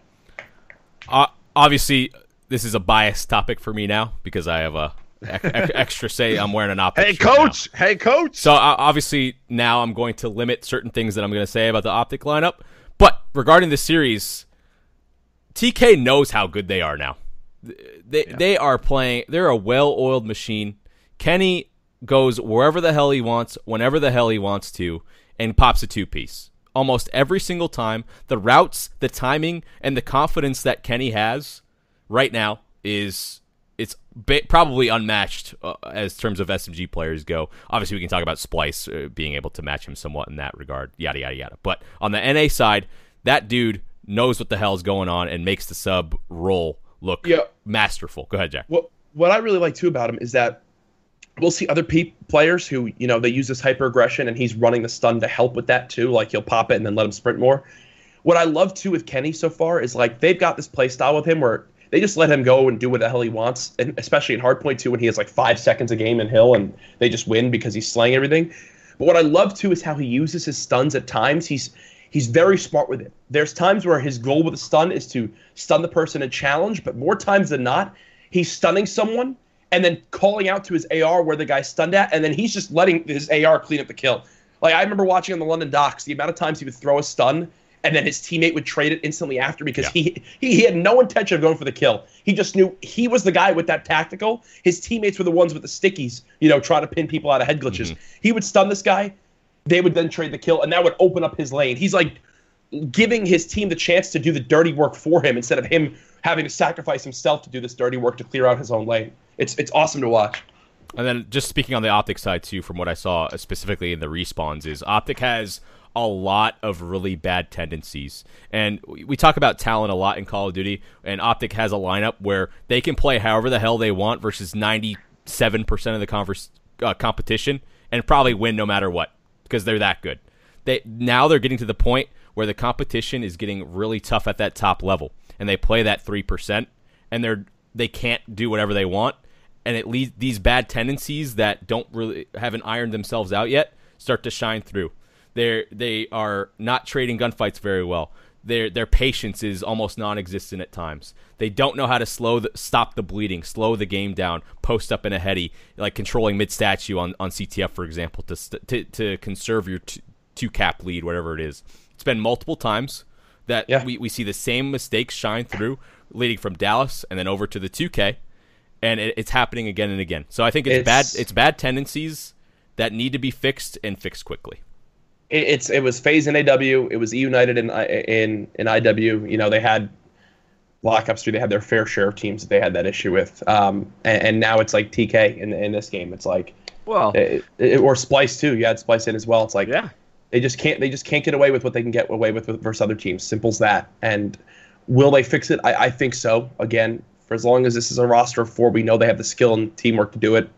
Uh, obviously, this is a biased topic for me now because I have a ex- ex- extra say. I'm wearing an optic. Hey shirt now. coach, hey coach. So uh, obviously now I'm going to limit certain things that I'm going to say about the optic lineup. But regarding the series, TK knows how good they are now. They they are playing. They're a well-oiled machine. Kenny goes wherever the hell he wants, whenever the hell he wants to, and pops a two-piece almost every single time. The routes, the timing, and the confidence that Kenny has right now is it's ba- probably unmatched uh, as terms of SMG players go. Obviously, we can talk about Splyce uh, being able to match him somewhat in that regard, yada yada yada. But on the NA side, that dude knows what the hell's going on and makes the sub roll look Yeah. masterful. Go ahead, Jack. what what I really like too about him is that we'll see other pe- players who you know they use this hyper aggression and he's running the stun to help with that too. Like he'll pop it and then let him sprint more. What I love too with Kenny so far is like they've got this play style with him where they just let him go and do what the hell he wants, and especially in hardpoint too when he has like five seconds a game in hill and they just win because he's slaying everything. But what I love too is how he uses his stuns at times. He's he's very smart with it. There's times where his goal with a stun is to stun the person and challenge, but more times than not, he's stunning someone and then calling out to his AR where the guy's stunned at, and then he's just letting his AR clean up the kill. Like I remember watching on the London docks, the amount of times he would throw a stun and then his teammate would trade it instantly after because he, he he had no intention of going for the kill. He just knew he was the guy with that tactical. His teammates were the ones with the stickies, you know, trying to pin people out of head glitches. Mm-hmm. He would stun this guy, they would then trade the kill, and that would open up his lane. He's like giving his team the chance to do the dirty work for him instead of him having to sacrifice himself to do this dirty work to clear out his own lane. It's it's awesome to watch. And then just speaking on the optic side too, from what I saw uh, specifically in the respawns, is optic has a lot of really bad tendencies. And we talk about talent a lot in Call of Duty, and optic has a lineup where they can play however the hell they want versus ninety seven percent of the converse, uh, competition, and probably win no matter what because they're that good. They now they're getting to the point where the competition is getting really tough at that top level, and they play that three percent, and they're they can't do whatever they want and it leads these bad tendencies that don't really haven't ironed themselves out yet start to shine through. They they are not trading gunfights very well. Their their patience is almost non-existent at times. They don't know how to slow the, stop the bleeding, slow the game down, post up in a heady, like controlling mid statue on, on CTF for example, to st- to to conserve your t- two cap lead, whatever it is. It's been multiple times that Yeah. we, we see the same mistakes shine through, leading from Dallas and then over to the 2K and it, it's happening again and again. So I think it's, It's- bad. It's bad tendencies that need to be fixed and fixed quickly. It, it's it was FaZe in AW. It was E United in in in IW. You know they had Black 3, they had their fair share of teams that they had that issue with. Um, and, and now it's like TK in, in this game. It's like, Well, it, it- or Splyce too. You had Splyce in as well. It's like yeah. they just can't they just can't get away with what they can get away with, with versus other teams. Simple as that. And will they fix it? I, I think so. Again, for as long as this is a roster of four, we know they have the skill and teamwork to do it.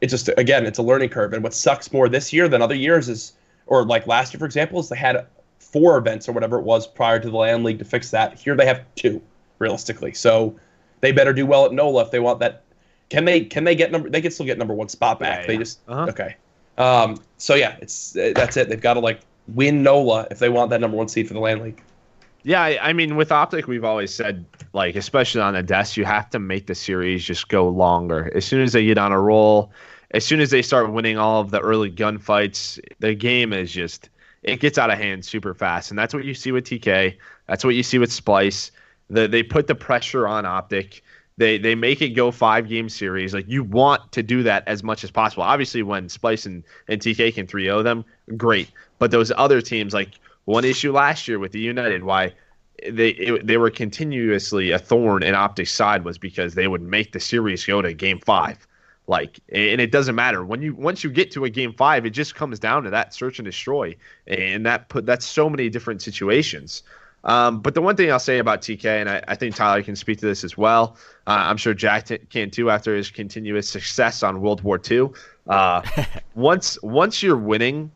It's just again, it's a learning curve. And what sucks more this year than other years is, or like last year, for example, is they had four events or whatever it was prior to the land league to fix that. Here they have two, realistically. So they better do well at NOLA if they want that. Can they? Can they get number? They can still get number one spot back. Yeah, They yeah. just Uh-huh. okay. Um, so yeah, it's that's it. They've got to like win NOLA if they want that number one seed for the land league. Yeah, I, I mean, with Optic, we've always said, like, especially on the desk, you have to make the series just go longer. As soon as they get on a roll, as soon as they start winning all of the early gunfights, the game is just, it gets out of hand super fast. And that's what you see with TK. That's what you see with Splyce. The, they put the pressure on Optic. They, they make it go five game series. Like, you want to do that as much as possible. Obviously, when Splyce and, and TK can 3 0 them, great. But those other teams, like, one issue last year with the United, why they it, they were continuously a thorn in Optic's side was because they would make the series go to game five. Like, and it doesn't matter when you once you get to a game five, it just comes down to that search and destroy, and that put that's so many different situations. Um, but the one thing I'll say about TK, and I, I think Tyler can speak to this as well. Uh, I'm sure Jack t- can too after his continuous success on World War II. Uh, once once you're winning,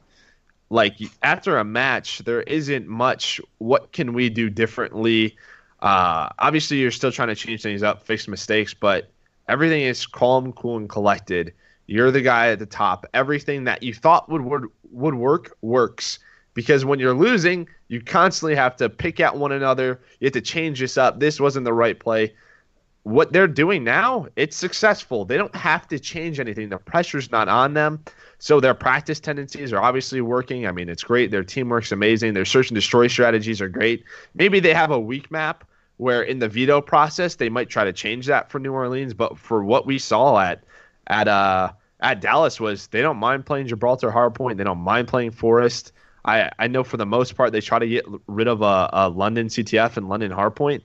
like after a match, there isn't much. What can we do differently? Uh, obviously, you're still trying to change things up, fix mistakes, but everything is calm, cool, and collected. You're the guy at the top. Everything that you thought would would, would work works because when you're losing, you constantly have to pick at one another. You have to change this up. This wasn't the right play. What they're doing now, it's successful. They don't have to change anything. The pressure's not on them. So their practice tendencies are obviously working. I mean, it's great. Their teamwork's amazing. Their search and destroy strategies are great. Maybe they have a weak map where in the veto process they might try to change that for New Orleans, but for what we saw at at uh at Dallas was they don't mind playing Gibraltar Hardpoint. They don't mind playing Forest. I I know for the most part they try to get rid of a, a London CTF and London Hardpoint.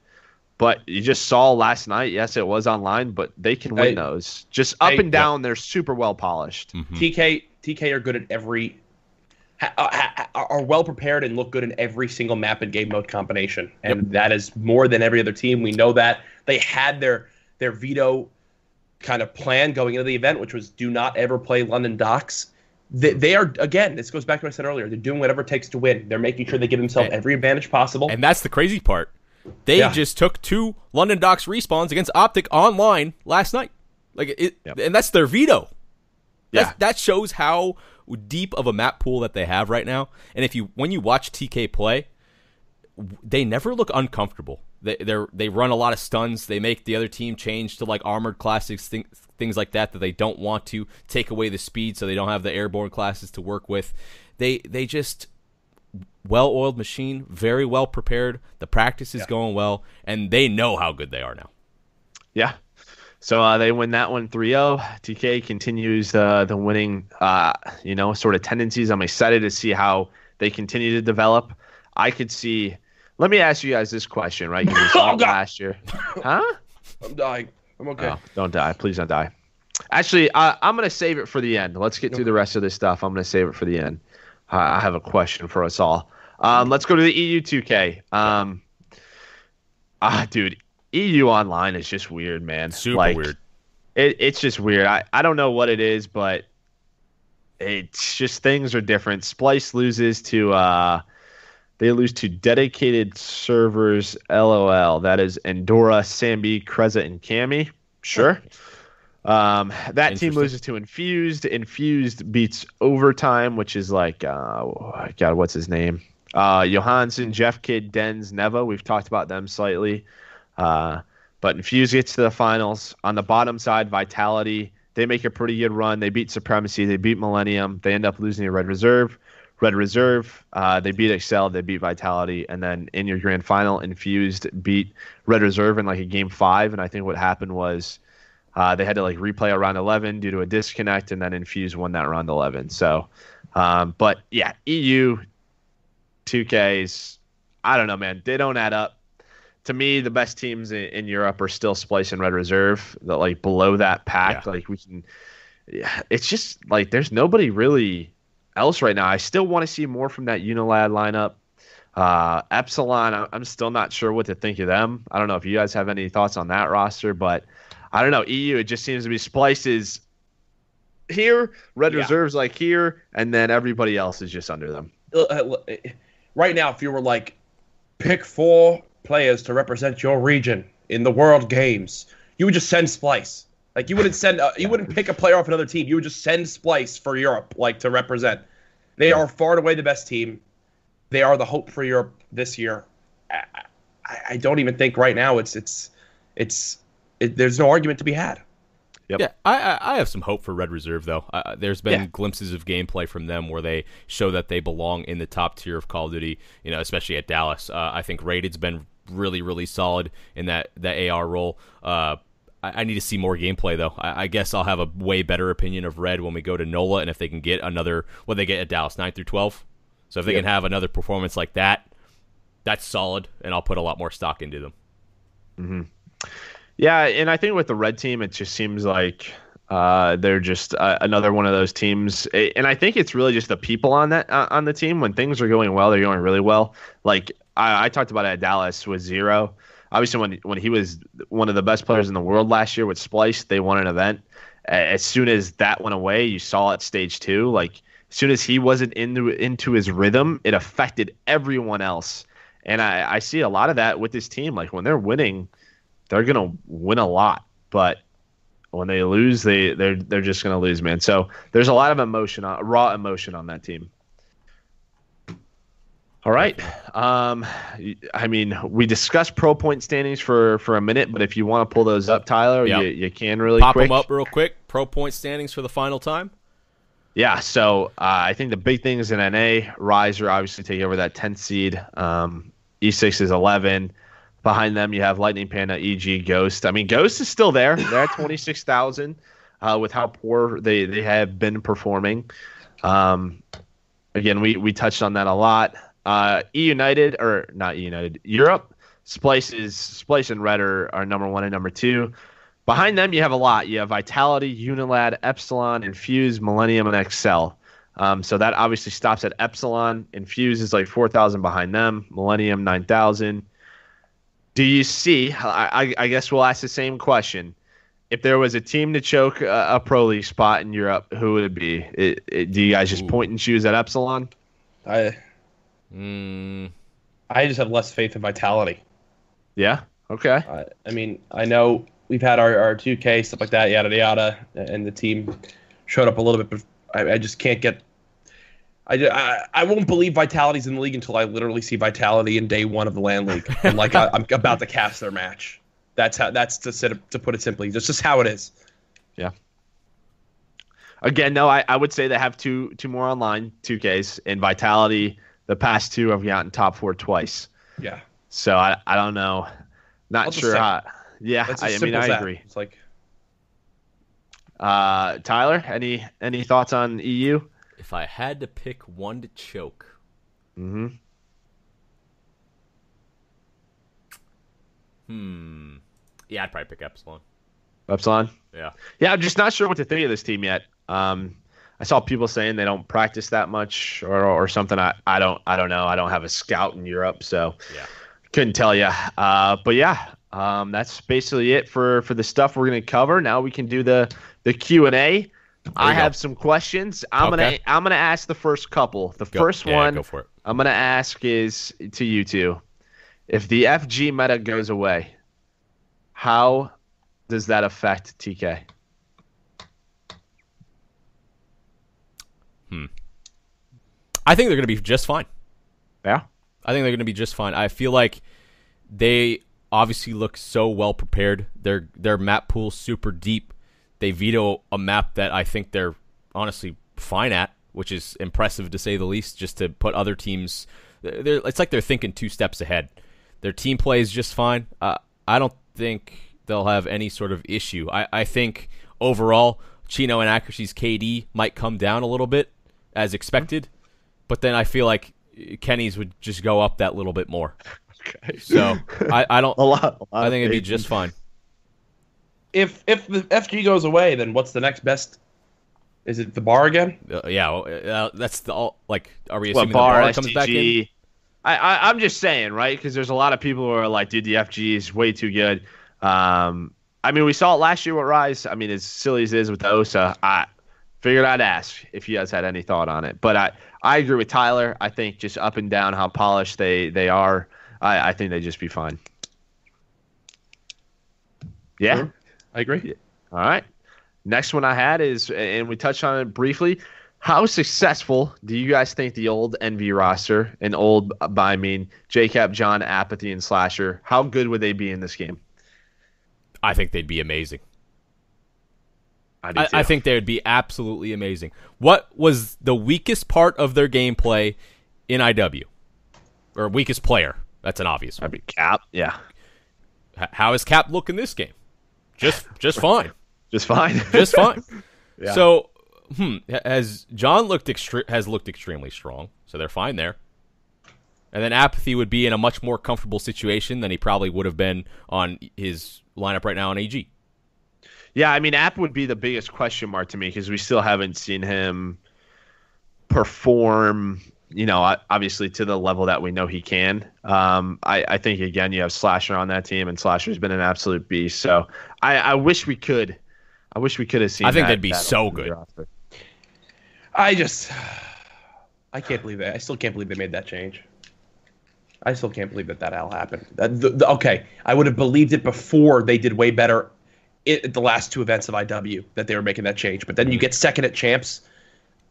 But you just saw last night. Yes, it was online, but they can win Hey. those. Just up Hey, and down, they're super well polished. Mhm. TK TK are good at every ha, uh, are well prepared and look good in every single map and game mode combination, and that is more than every other team. We know that they had their their veto kind of plan going into the event, which was do not ever play London Docks. They, they are again. This goes back to what I said earlier. They're doing whatever it takes to win. They're making sure they give themselves And- every advantage possible. And that's the crazy part. They Yeah. just took two London Docks respawns against Optic online last night. Like it, Yep. and that's their veto. That's, Yeah. that shows how deep of a map pool that they have right now. And if you when you watch TK play, they never look uncomfortable. They they they run a lot of stuns. They make the other team change to like armored classics, thing, things like that that they don't want to take away the speed, so they don't have the airborne classes to work with. They they just well-oiled machine, very well prepared. The practice is going well, and they know how good they are now. Yeah. So uh, they win that one 3-0. TK continues uh, the winning, uh, you know, sort of tendencies. I'm excited to see how they continue to develop. I could see. Let me ask you guys this question, right? You saw Oh, God. last year, huh? I'm dying. I'm okay. Oh, don't die. Please don't die. Actually, I, I'm going to save it for the end. Let's get through the rest of this stuff. I'm going to save it for the end. I I have a question for us all. Um, let's go to the EU 2K. Um, ah, dude, EU Online is just weird, man. Super Like, weird. It, it's just weird. I, I don't know what it is, but it's just things are different. Splyce loses to uh, they lose to dedicated servers. LOL. That is Endora, Sambi, Kreza, and Cami. Sure. Um, that team loses to Infused. Infused beats Overtime, which is like, uh, God, what's his name? Uh, Johansson, Jeff Kidd, Dens, Neva. We've talked about them slightly. Uh, but Infused gets to the finals. On the bottom side, Vitality. They make a pretty good run. They beat Supremacy. They beat Millennium. They end up losing to Red Reserve. Red Reserve, uh, they beat Excel. They beat Vitality. And then in your grand final, Infused beat Red Reserve in like a game five. And I think what happened was uh, they had to like replay a round 11 due to a disconnect. And then Infused won that round 11. So, um, but yeah, EU 2Ks, I don't know, man. They don't add up. To me, the best teams in, in Europe are still Splyce and Red Reserve. The, like below that pack, Yeah. like we can. Yeah, it's just like there's nobody really else right now. I still want to see more from that Unilad lineup. Uh, Epsilon, I'm still not sure what to think of them. I don't know if you guys have any thoughts on that roster, but I don't know. EU, it just seems to be Splyce is here, Red Yeah. Reserve's like here, and then everybody else is just under them. Uh, uh, right now, if you were like, pick four players to represent your region in the World Games, you would just send Splyce. Like you wouldn't send, uh, you wouldn't pick a player off another team. You would just send Splyce for Europe, like to represent. They are far and away the best team. They are the hope for Europe this year. I, I, I don't even think right now it's it's it's it, there's no argument to be had. Yep. Yeah, I, I I have some hope for Red Reserve though. Uh, there's been Yeah. glimpses of gameplay from them where they show that they belong in the top tier of Call of Duty. You know, especially at Dallas. Uh, I think Rated's been really really solid in that that AR role. Uh, I, I need to see more gameplay though. I, I guess I'll have a way better opinion of Red when we go to NOLA and if they can get another what they get at Dallas nine through twelve. So if they Yep. can have another performance like that, that's solid, and I'll put a lot more stock into them. Yeah, and I think with the red team, it just seems like uh, they're just uh, another one of those teams. And I think it's really just the people on that uh, on the team. When things are going well, they're going really well. Like I, I talked about it at Dallas with Zero. Obviously, when when he was one of the best players in the world last year with Splyce, they won an event. As soon as that went away, you saw at stage two. Like as soon as he wasn't into into his rhythm, it affected everyone else. And I, I see a lot of that with this team. Like when they're winning, they're gonna win a lot, but when they lose, they they're they're just gonna lose, man. So there's a lot of emotion, on, raw emotion on that team. All right. Um, I mean, we discussed pro point standings for for a minute, but if you want to pull those up, Tyler, Yep. you, you can really Pop quick. them up real quick. Pro point standings for the final time. Yeah, so uh, I think the big thing is in NA, Riser obviously taking over that 10th seed. Um, E6 is 11. Behind them, you have Lightning Panda, EG, Ghost. I mean, Ghost is still there. They're at 26,000 uh, with how poor they, they have been performing. Um, again, we, we touched on that a lot. Uh, E United, or not E United, Europe, Splyce is Splyce and Red are, are number one and number two. Behind them, you have a lot. You have Vitality, Unilad, Epsilon, Infuse, Millennium, and Excel. Um, so that obviously stops at Epsilon. Infuse is like 4,000 behind them. Millennium, 9,000. Do you see? I, I, guess we'll ask the same question. If there was a team to choke a, a pro league spot in Europe, who would it be? It, it, do you guys just point and choose at Epsilon? I Mm, I just have less faith in Vitality. Yeah. Okay. I, I mean, I know we've had our, our 2K stuff like that, yada yada, and the team showed up a little bit, but I, I just can't get. I, I, I won't believe Vitality's in the league until I literally see Vitality in day one of the Land League, and like I, I'm about to cast their match. That's how. That's to sit, to put it simply. That's just how it is. Yeah. Again, no, I, I would say they have two two more online 2Ks. And Vitality, the past two have gotten top four twice. Yeah, So I, I don't know. Not I'll sure how. Yeah, I, I mean, as I that. agree. It's like Uh, Tyler, any any thoughts on EU? if I had to pick one to choke, Mm-hmm. hmm, yeah, I'd probably pick Epsilon. Epsilon. Yeah, Yeah, I'm just not sure what to think of this team yet. Um, I saw people saying they don't practice that much or, or something. I, I don't I don't know. I don't have a scout in Europe, so yeah. couldn't tell you. Uh, but yeah, um, that's basically it for for the stuff we're gonna cover. Now we can do the the Q and A. I have some questions. I'm Okay. gonna I'm gonna ask the first couple. The Go- first yeah, one Go. I'm gonna ask is to you two. If the FG meta goes away, how does that affect TK? I think they're going to be just fine. Yeah. I think they're going to be just fine. I feel like they obviously look so well prepared. Their their map pool super deep. They veto a map that I think they're honestly fine at, which is impressive to say the least. Just to put other teams, they're, it's like they're thinking two steps ahead. Their team play is just fine. Uh, I don't think they'll have any sort of issue. I, I think overall, Chino and Accuracy's KD might come down a little bit as expected, but then I feel like Kenny's would just go up that little bit more. Okay. So I, I don't. a lot. A lot I think it'd be just fine. If if the FG goes away, then what's the next best? Is it the bar again? Uh, yeah, uh, that's the all. Like, are we What assuming bar, the bar comes back in? I, I I'm just saying, right? Because there's a lot of people who are like, dude, the FG is way too good. Um, I mean, we saw it last year with Rise. I mean, as silly as it is with the OSA, I figured I'd ask if you guys had any thought on it. But I I agree with Tyler. I think just up and down how polished they they are. I I think they'd just be fine. Yeah. Sure. I agree. All right. Next one I had is, and we touched on it briefly. How successful do you guys think the old NV roster, and old by I mean JKap, John, Apathy, and Slasher, how good would they be in this game? I think they'd be amazing. I, I think they would be absolutely amazing. What was the weakest part of their gameplay in IW, or weakest player? That's an obvious one. I'd be Cap. Yeah, H- How is Cap look in this game? Just, just fine. just fine. just fine. Yeah. So, hmm, has John looked extre- has looked extremely strong, so they're fine there. And then apathy would be in a much more comfortable situation than he probably would have been on his lineup right now on EG. Yeah, I mean, App would be the biggest question mark to me because we still haven't seen him perform. You know, obviously to the level that we know he can. Um, I, I think again, you have Slasher on that team, and Slasher's been an absolute beast. So I, I wish we could. I wish we could have seen. I think that- they'd be that so good. roster. I just, I can't believe that. I still can't believe they made that change. I still can't believe that that all happened. That, the, the, okay, I would have believed it before they did way better i- at the last two events of IW that they were making that change. But then you get second at champs.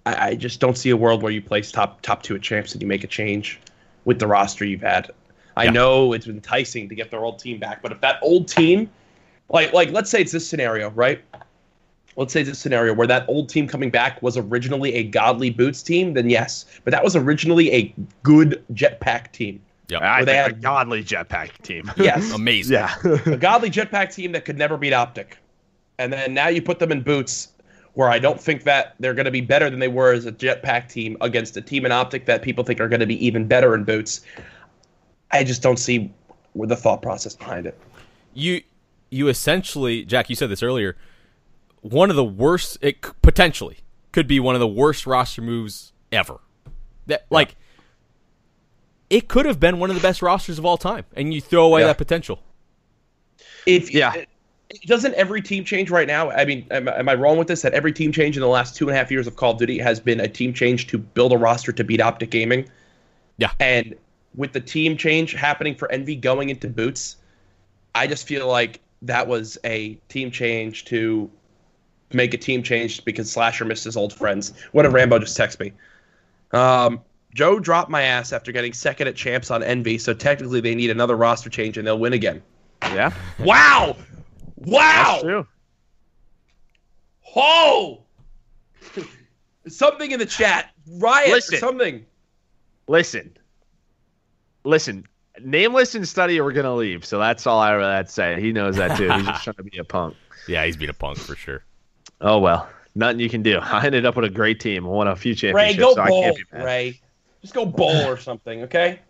I, I just don't see a world where you place top top two at champs and you make a change with the roster you've had. I Yeah. know it's enticing to get their old team back, but if that old team, like like let's say it's this scenario, right? let's say it's a scenario where that old team coming back was originally a godly boots team, then yes. But that was originally a good jetpack team. Yep. I they think had- a godly jetpack team. Yes. Amazing. yeah. a godly jetpack team that could never beat Optic. And then now you put them in boots where I don't think that they're going to be better than they were as a jetpack team against a team in Optic that people think are going to be even better in boots. I just don't see where the thought process behind it. you you essentially Jack you said this earlier one of the worst it potentially could be one of the worst roster moves ever that like it could have been one of the best rosters of all time and you throw away Yeah. that potential If Yeah. doesn't every team change right now? I mean, am, am I wrong with this? That every team change in the last two and a half years of Call of Duty has been a team change to build a roster to beat Optic Gaming. Yeah. And with the team change happening for Envy going into Boots, I just feel like that was a team change to make a team change because Slasher missed his old friends. What did Rambo just text me? Um, Joe dropped my ass after getting second at champs on Envy, so technically they need another roster change and they'll win again. Yeah. Wow! Wow! That's true. Oh! something in the chat. Riot, Listen. something. Listen. Listen. Nameless and Studyy are gonna leave, so that's all I really had to say. He knows that too. He's just trying to be a punk. yeah he's beat a punk for sure Oh well, nothing you can do. I ended up with a great team. I won a few Ray, championships, go so I can't be mad. Ray. Just go bowl or something, okay?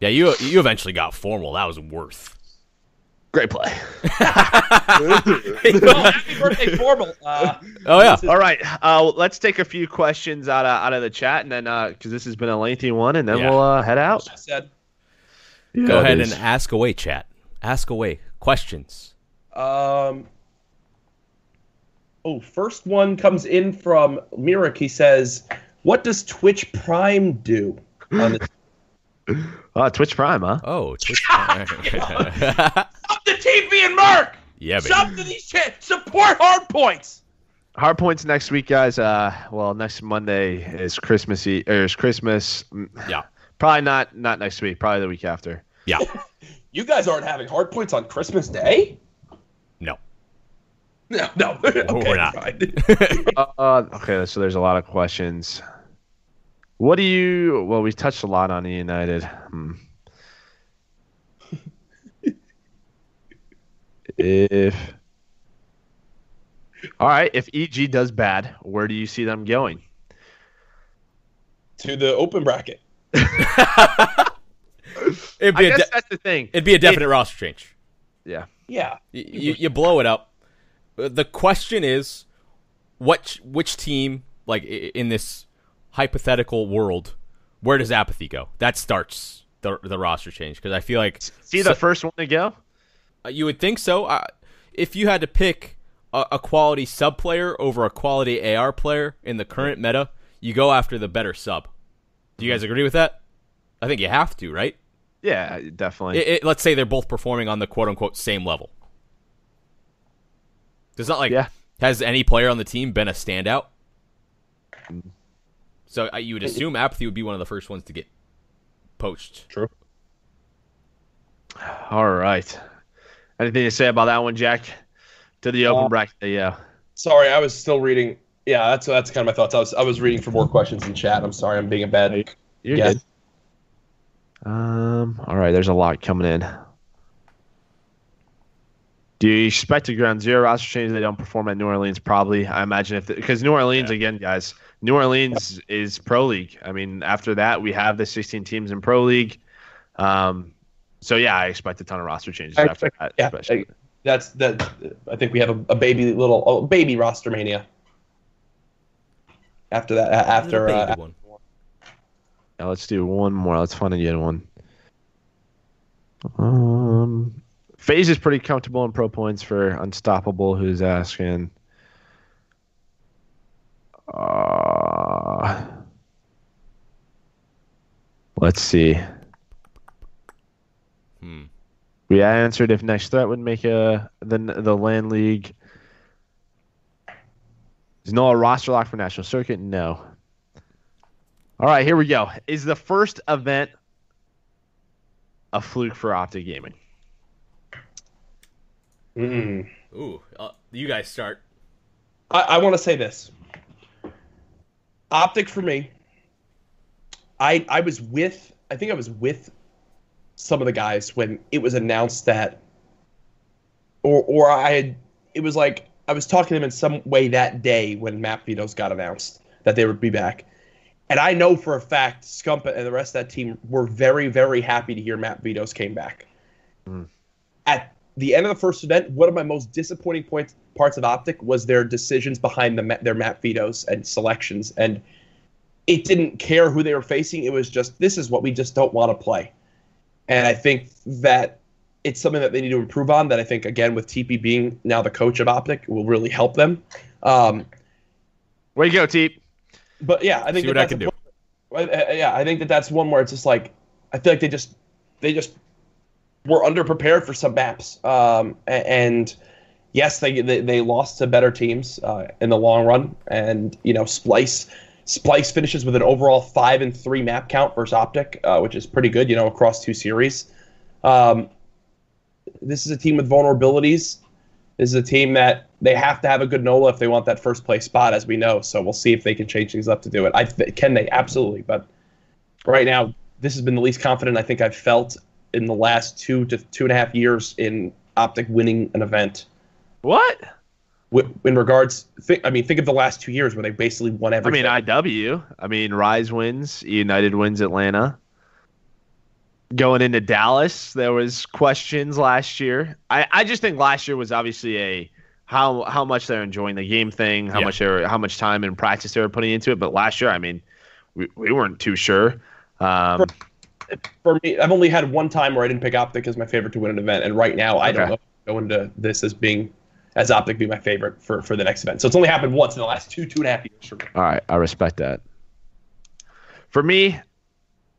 yeah you you eventually got formal that was worth Great play. well, happy birthday, formal. Uh, oh yeah All right, uh, let's take a few questions out of out of the chat, and then because this has been a lengthy one, and then Yeah. we'll uh, head out. I said. go Yeah, it ahead is. and ask away chat ask away questions Um. Oh, first one comes in from Mirik. He says, "What does Twitch Prime do?" On the, Oh, Twitch Prime, huh? oh Twitch- Up the TV and Mark. yeah baby. Sub to these cha- support hard points. Hard points next week, guys. Uh, well, next Monday is Christmas. E- or is Christmas? Mm, yeah Probably not. Not next week. Probably the week after. yeah You guys aren't having hard points on Christmas Day? No No, no. okay, we're not. Uh, okay, so there's a lot of questions. What do you? Well, we touched a lot on E United. Hmm. if all right, if EG does bad, where do you see them going? to the open bracket. It'd be a guess de- that's the thing. it'd be a definite roster change. Yeah. Yeah. You, you blow it up. The question is, what which team like in this hypothetical world, where does apathy go? That starts the the roster change because I feel like See the first one to go? Uh, You would think so. Uh, if you had to pick a, a quality sub player over a quality AR player in the current meta, you go after the better sub. Do you guys agree with that? I think you have to, right? Yeah, definitely. It, it, let's say they're both performing on the quote unquote same level. Does not like Yeah. has any player on the team been a standout? So uh, you would assume apathy would be one of the first ones to get poached. True. All right. Anything to say about that one, Jack? To the open Uh, bracket, yeah. Sorry, I was still reading. Yeah, that's that's kind of my thoughts. I was I was reading for more questions in chat. I'm sorry, I'm being a bad. You're Yeah. good. Um. All right. There's a lot coming in. Do you expect a ground zero roster change? They don't perform at New Orleans, probably. I imagine if because New Orleans again, guys. New Orleans is pro league. I mean, after that, we have the 16 teams in pro league. Um. So yeah, I expect a ton of roster changes I after expect- that. yeah, especially. That's that. I think we have a, a baby little oh, baby roster mania. After that, after Baby uh, one. Yeah, let's do one more. Let's find a good one. Um, FaZe is pretty comfortable in pro points for Unstoppable, who's asking. Uh, let's see. Hmm. We answered if next threat would make a the the land league. Is Noah roster lock for national circuit? No. All right, here we go. Is the first event a fluke for Optic Gaming? Mm. Ooh, uh, you guys start. I, I want to say this. Optic for me. I I was with I think I was with some of the guys when it was announced that, or or I had it was like I was talking to them in some way that day when Map Vetoes got announced that they would be back, and I know for a fact Scumpa and the rest of that team were very very happy to hear Map Vetoes came back. At the end of the first event, one of my most disappointing points parts of Optic was their decisions behind the, their map vetoes and selections, and it didn't care who they were facing. It was just this is what we just don't want to play, and I think that it's something that they need to improve on. That I think again with TeeP being now the coach of Optic will really help them. Um, Way to go, TeeP. but yeah, I think See that what I can do. point- uh, uh, yeah, I think that that's one where it's just like I feel like they just they just were underprepared for some maps, um, and yes, they, they they lost to better teams uh, in the long run, and you know Splyce Splyce finishes with an overall five and three map count versus Optic, uh, which is pretty good, you know, across two series. Um, this is a team with vulnerabilities. This is a team that they have to have a good NOLA if they want that first place spot, as we know. So we'll see if they can change things up to do it. I th- can they absolutely, but right now this has been the least confident I think I've felt in the last two to two and a half years in Optic winning an event. What? In regards, think, I mean, think of the last two years where they basically won everything. I mean, IW. I mean, Rise wins. United wins Atlanta. Going into Dallas, there was questions last year. I, I just think last year was obviously a how how much they're enjoying the game thing, how Yeah. much they were, how much time and practice they were putting into it. But last year, I mean, we, we weren't too sure. Um, for me, I've only had one time where I didn't pick Optic as my favorite to win an event, and right now I don't Okay. go into this as being as Optic be my favorite for for the next event. So it's only happened once in the last two two and a half years for me. All right, I respect that. For me,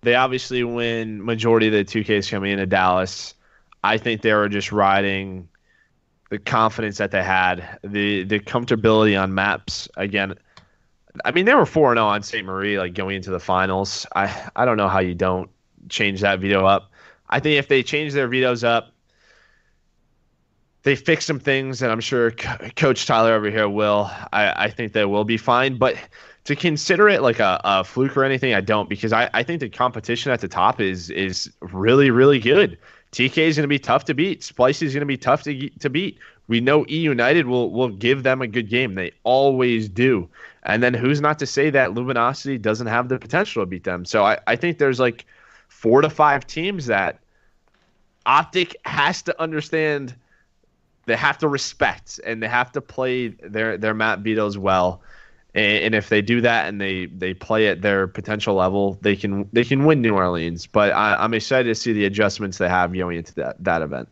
they obviously win majority of the 2Ks coming into Dallas. I think they were just riding the confidence that they had, the the comfortability on maps. Again, I mean they were 4 0 on St. Marie like going into the finals. I I don't know how you don't change that veto up. I think if they change their vetoes up, they fix some things, and I'm sure Co- Coach Tyler over here will. I, I think they will be fine. But to consider it like a, a fluke or anything, I don't because I, I think the competition at the top is is really really good. TK is going to be tough to beat. Splyce is going to be tough to to beat. We know E United will will give them a good game. They always do. And then who's not to say that Luminosity doesn't have the potential to beat them? So I, I think there's like four to five teams that Optic has to understand they have to respect and they have to play their their map vetoes well. And, and if they do that and they, they play at their potential level, they can they can win New Orleans. But I, I'm excited to see the adjustments they have going into that, that event.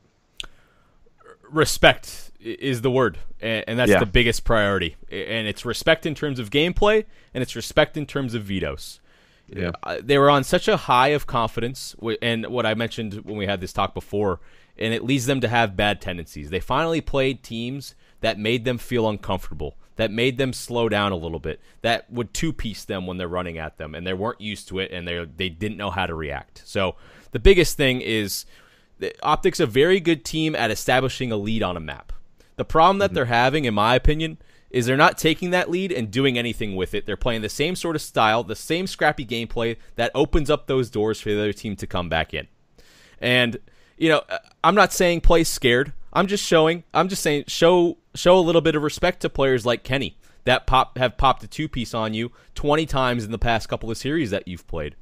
respect is the word, and, and that's Yeah. the biggest priority. And it's respect in terms of gameplay, and it's respect in terms of vetoes. Yeah. Uh, they were on such a high of confidence, wh- and what I mentioned when we had this talk before, and it leads them to have bad tendencies. They finally played teams that made them feel uncomfortable, that made them slow down a little bit, that would two piece them when they're running at them, and they weren't used to it, and they they didn't know how to react. So the biggest thing is the Optics a very good team at establishing a lead on a map. The problem that they're having, in my opinion, is they're not taking that lead and doing anything with it. They're playing the same sort of style, the same scrappy gameplay that opens up those doors for the other team to come back in. And you know, uh, I'm not saying play scared. I'm just showing. I'm just saying show show a little bit of respect to players like Kenny that pop have popped a two piece on you 20 times in the past couple of series that you've played.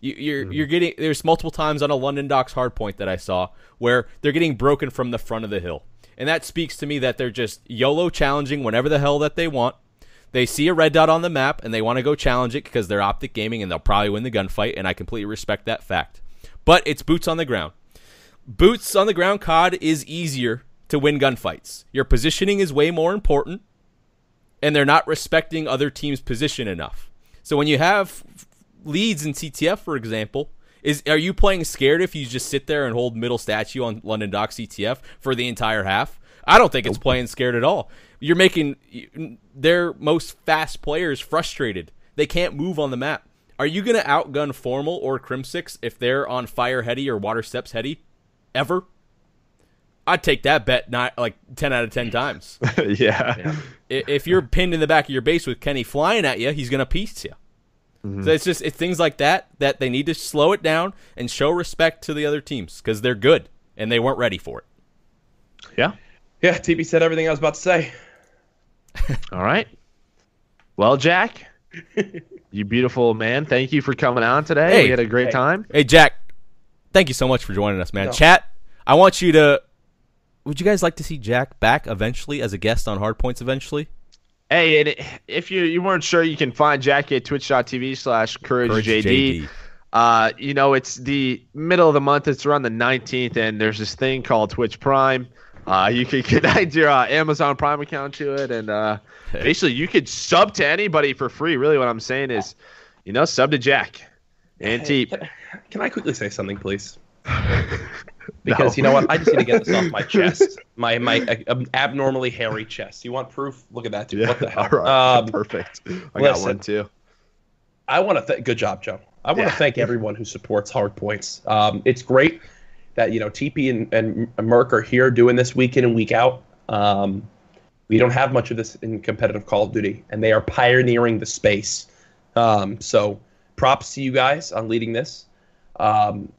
You, you're mm-hmm. you're getting there's multiple times on a London Docks hardpoint that I saw where they're getting broken from the front of the hill, and that speaks to me that they're just YOLO challenging whenever the hell that they want. They see a red dot on the map and they want to go challenge it because they're optic gaming and they'll probably win the gunfight, and I completely respect that fact. But it's boots on the ground. Boots on the ground COD is easier to win gunfights. Your positioning is way more important, and they're not respecting other teams' position enough. So when you have leads in CTF, for example, is are you playing scared if you just sit there and hold middle statue on London Dock CTF for the entire half? I don't think it's playing scared at all. You're making their most fast players frustrated. They can't move on the map. Are you going to outgun Formal or Crimsix if they're on Fire Heady or Water Steps Heady? Ever? I'd take that bet not like 10 out of 10 times. yeah. I- if you're pinned in the back of your base with Kenny flying at you, he's going to piece you. Mm-hmm. So it's just it's things like that that they need to slow it down and show respect to the other teams because they're good and they weren't ready for it. Yeah. Yeah, TeeP said everything I was about to say. All right. Well, Jack, you beautiful man. Thank you for coming on today. Hey. we had a great Hey. time. Hey Jack, thank you so much for joining us, man. No. Chat, I want you to. Would you guys like to see Jack back eventually as a guest on Hardpoints eventually? Hey, and if you you weren't sure, you can find Jackie at twitch.tv slash courage JD. Uh, you know, it's the middle of the month. It's around the 19th, and there's this thing called Twitch Prime. Uh, you can connect your uh, Amazon Prime account to it, and uh, basically you could sub to anybody for free. Really, what I'm saying is, you know, sub to Jack and Hey, TeeP. Can, can I quickly say something, please? Because you know what, I just need to get this off my chest, my my uh, abnormally hairy chest. You want proof? Look at that, dude. What the hell? All right. Um, Perfect. I got one too. I want to th- good job, Joe. I want Yeah. to thank everyone who supports Hard Points. Um, it's great that you know TeeP and, and Merk are here doing this week in and week out. Um, we don't have much of this in competitive Call of Duty, and they are pioneering the space. Um, so props to you guys on leading this. Um,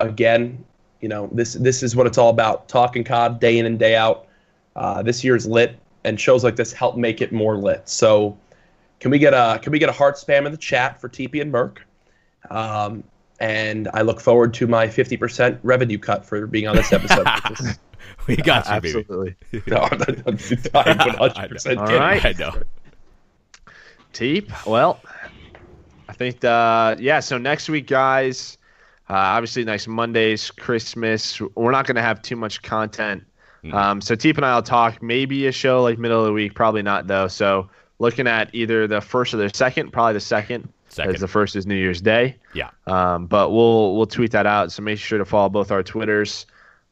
again, you know this this is what it's all about: talking COD day in and day out. Uh, this year's lit, and shows like this help make it more lit. So can we get a can we get a heart spam in the chat for TeeP and Merk? Um, and I look forward to my 50% revenue cut for being on this episode. We got you, baby. Absolutely. no, I'm, I'm, I'm 100% All kidding. right. I know. TeeP. Well, I think uh yeah. So next week, guys. Uh, obviously, next Monday's Christmas. We're not going to have too much content. Mm. Um, so TeeP and I will talk. Maybe a show like middle of the week. Probably not though. So looking at either the first or the second. Probably the second. Second. As the first is New Year's Day. Yeah. Um, but we'll we'll tweet that out. So make sure to follow both our Twitters.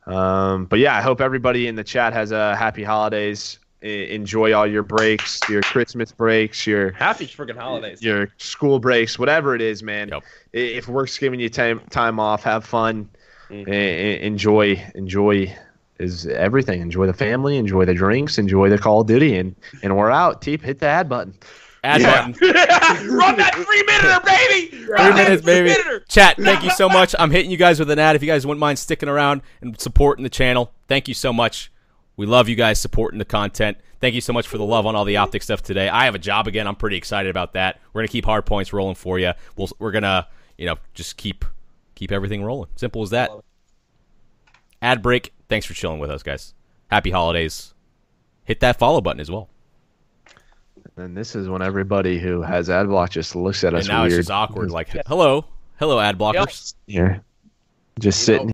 Um, but yeah, I hope everybody in the chat has a happy holidays. E- enjoy all your breaks, your Christmas breaks, your Happy friggin' holidays. your school breaks, whatever it is, man. Yep. If work's giving you time time off, have fun, Mhm. E- e- enjoy enjoy is everything. Enjoy the family, enjoy the drinks, enjoy the Call of Duty, and and we're out. TeeP, hit the ad button. Add Yeah. button. Run that three minuter, baby! Run Three minutes, baby. three-minuter! Chat, thank you so much. I'm hitting you guys with an ad. If you guys wouldn't mind sticking around and supporting the channel, thank you so much. We love you guys supporting the content. Thank you so much for the love on all the optic stuff today. I have a job again. I'm pretty excited about that. We're gonna keep hard points rolling for you. We'll, we're gonna you know just keep keep everything rolling. Simple as that. Ad break. Thanks for chilling with us, guys. Happy holidays. Hit that follow button as well. And this is when everybody who has ad block just looks at and us. Now weird. it's just awkward. Like, hello, hello, ad blockers. Yep. Yeah, just you sitting. here.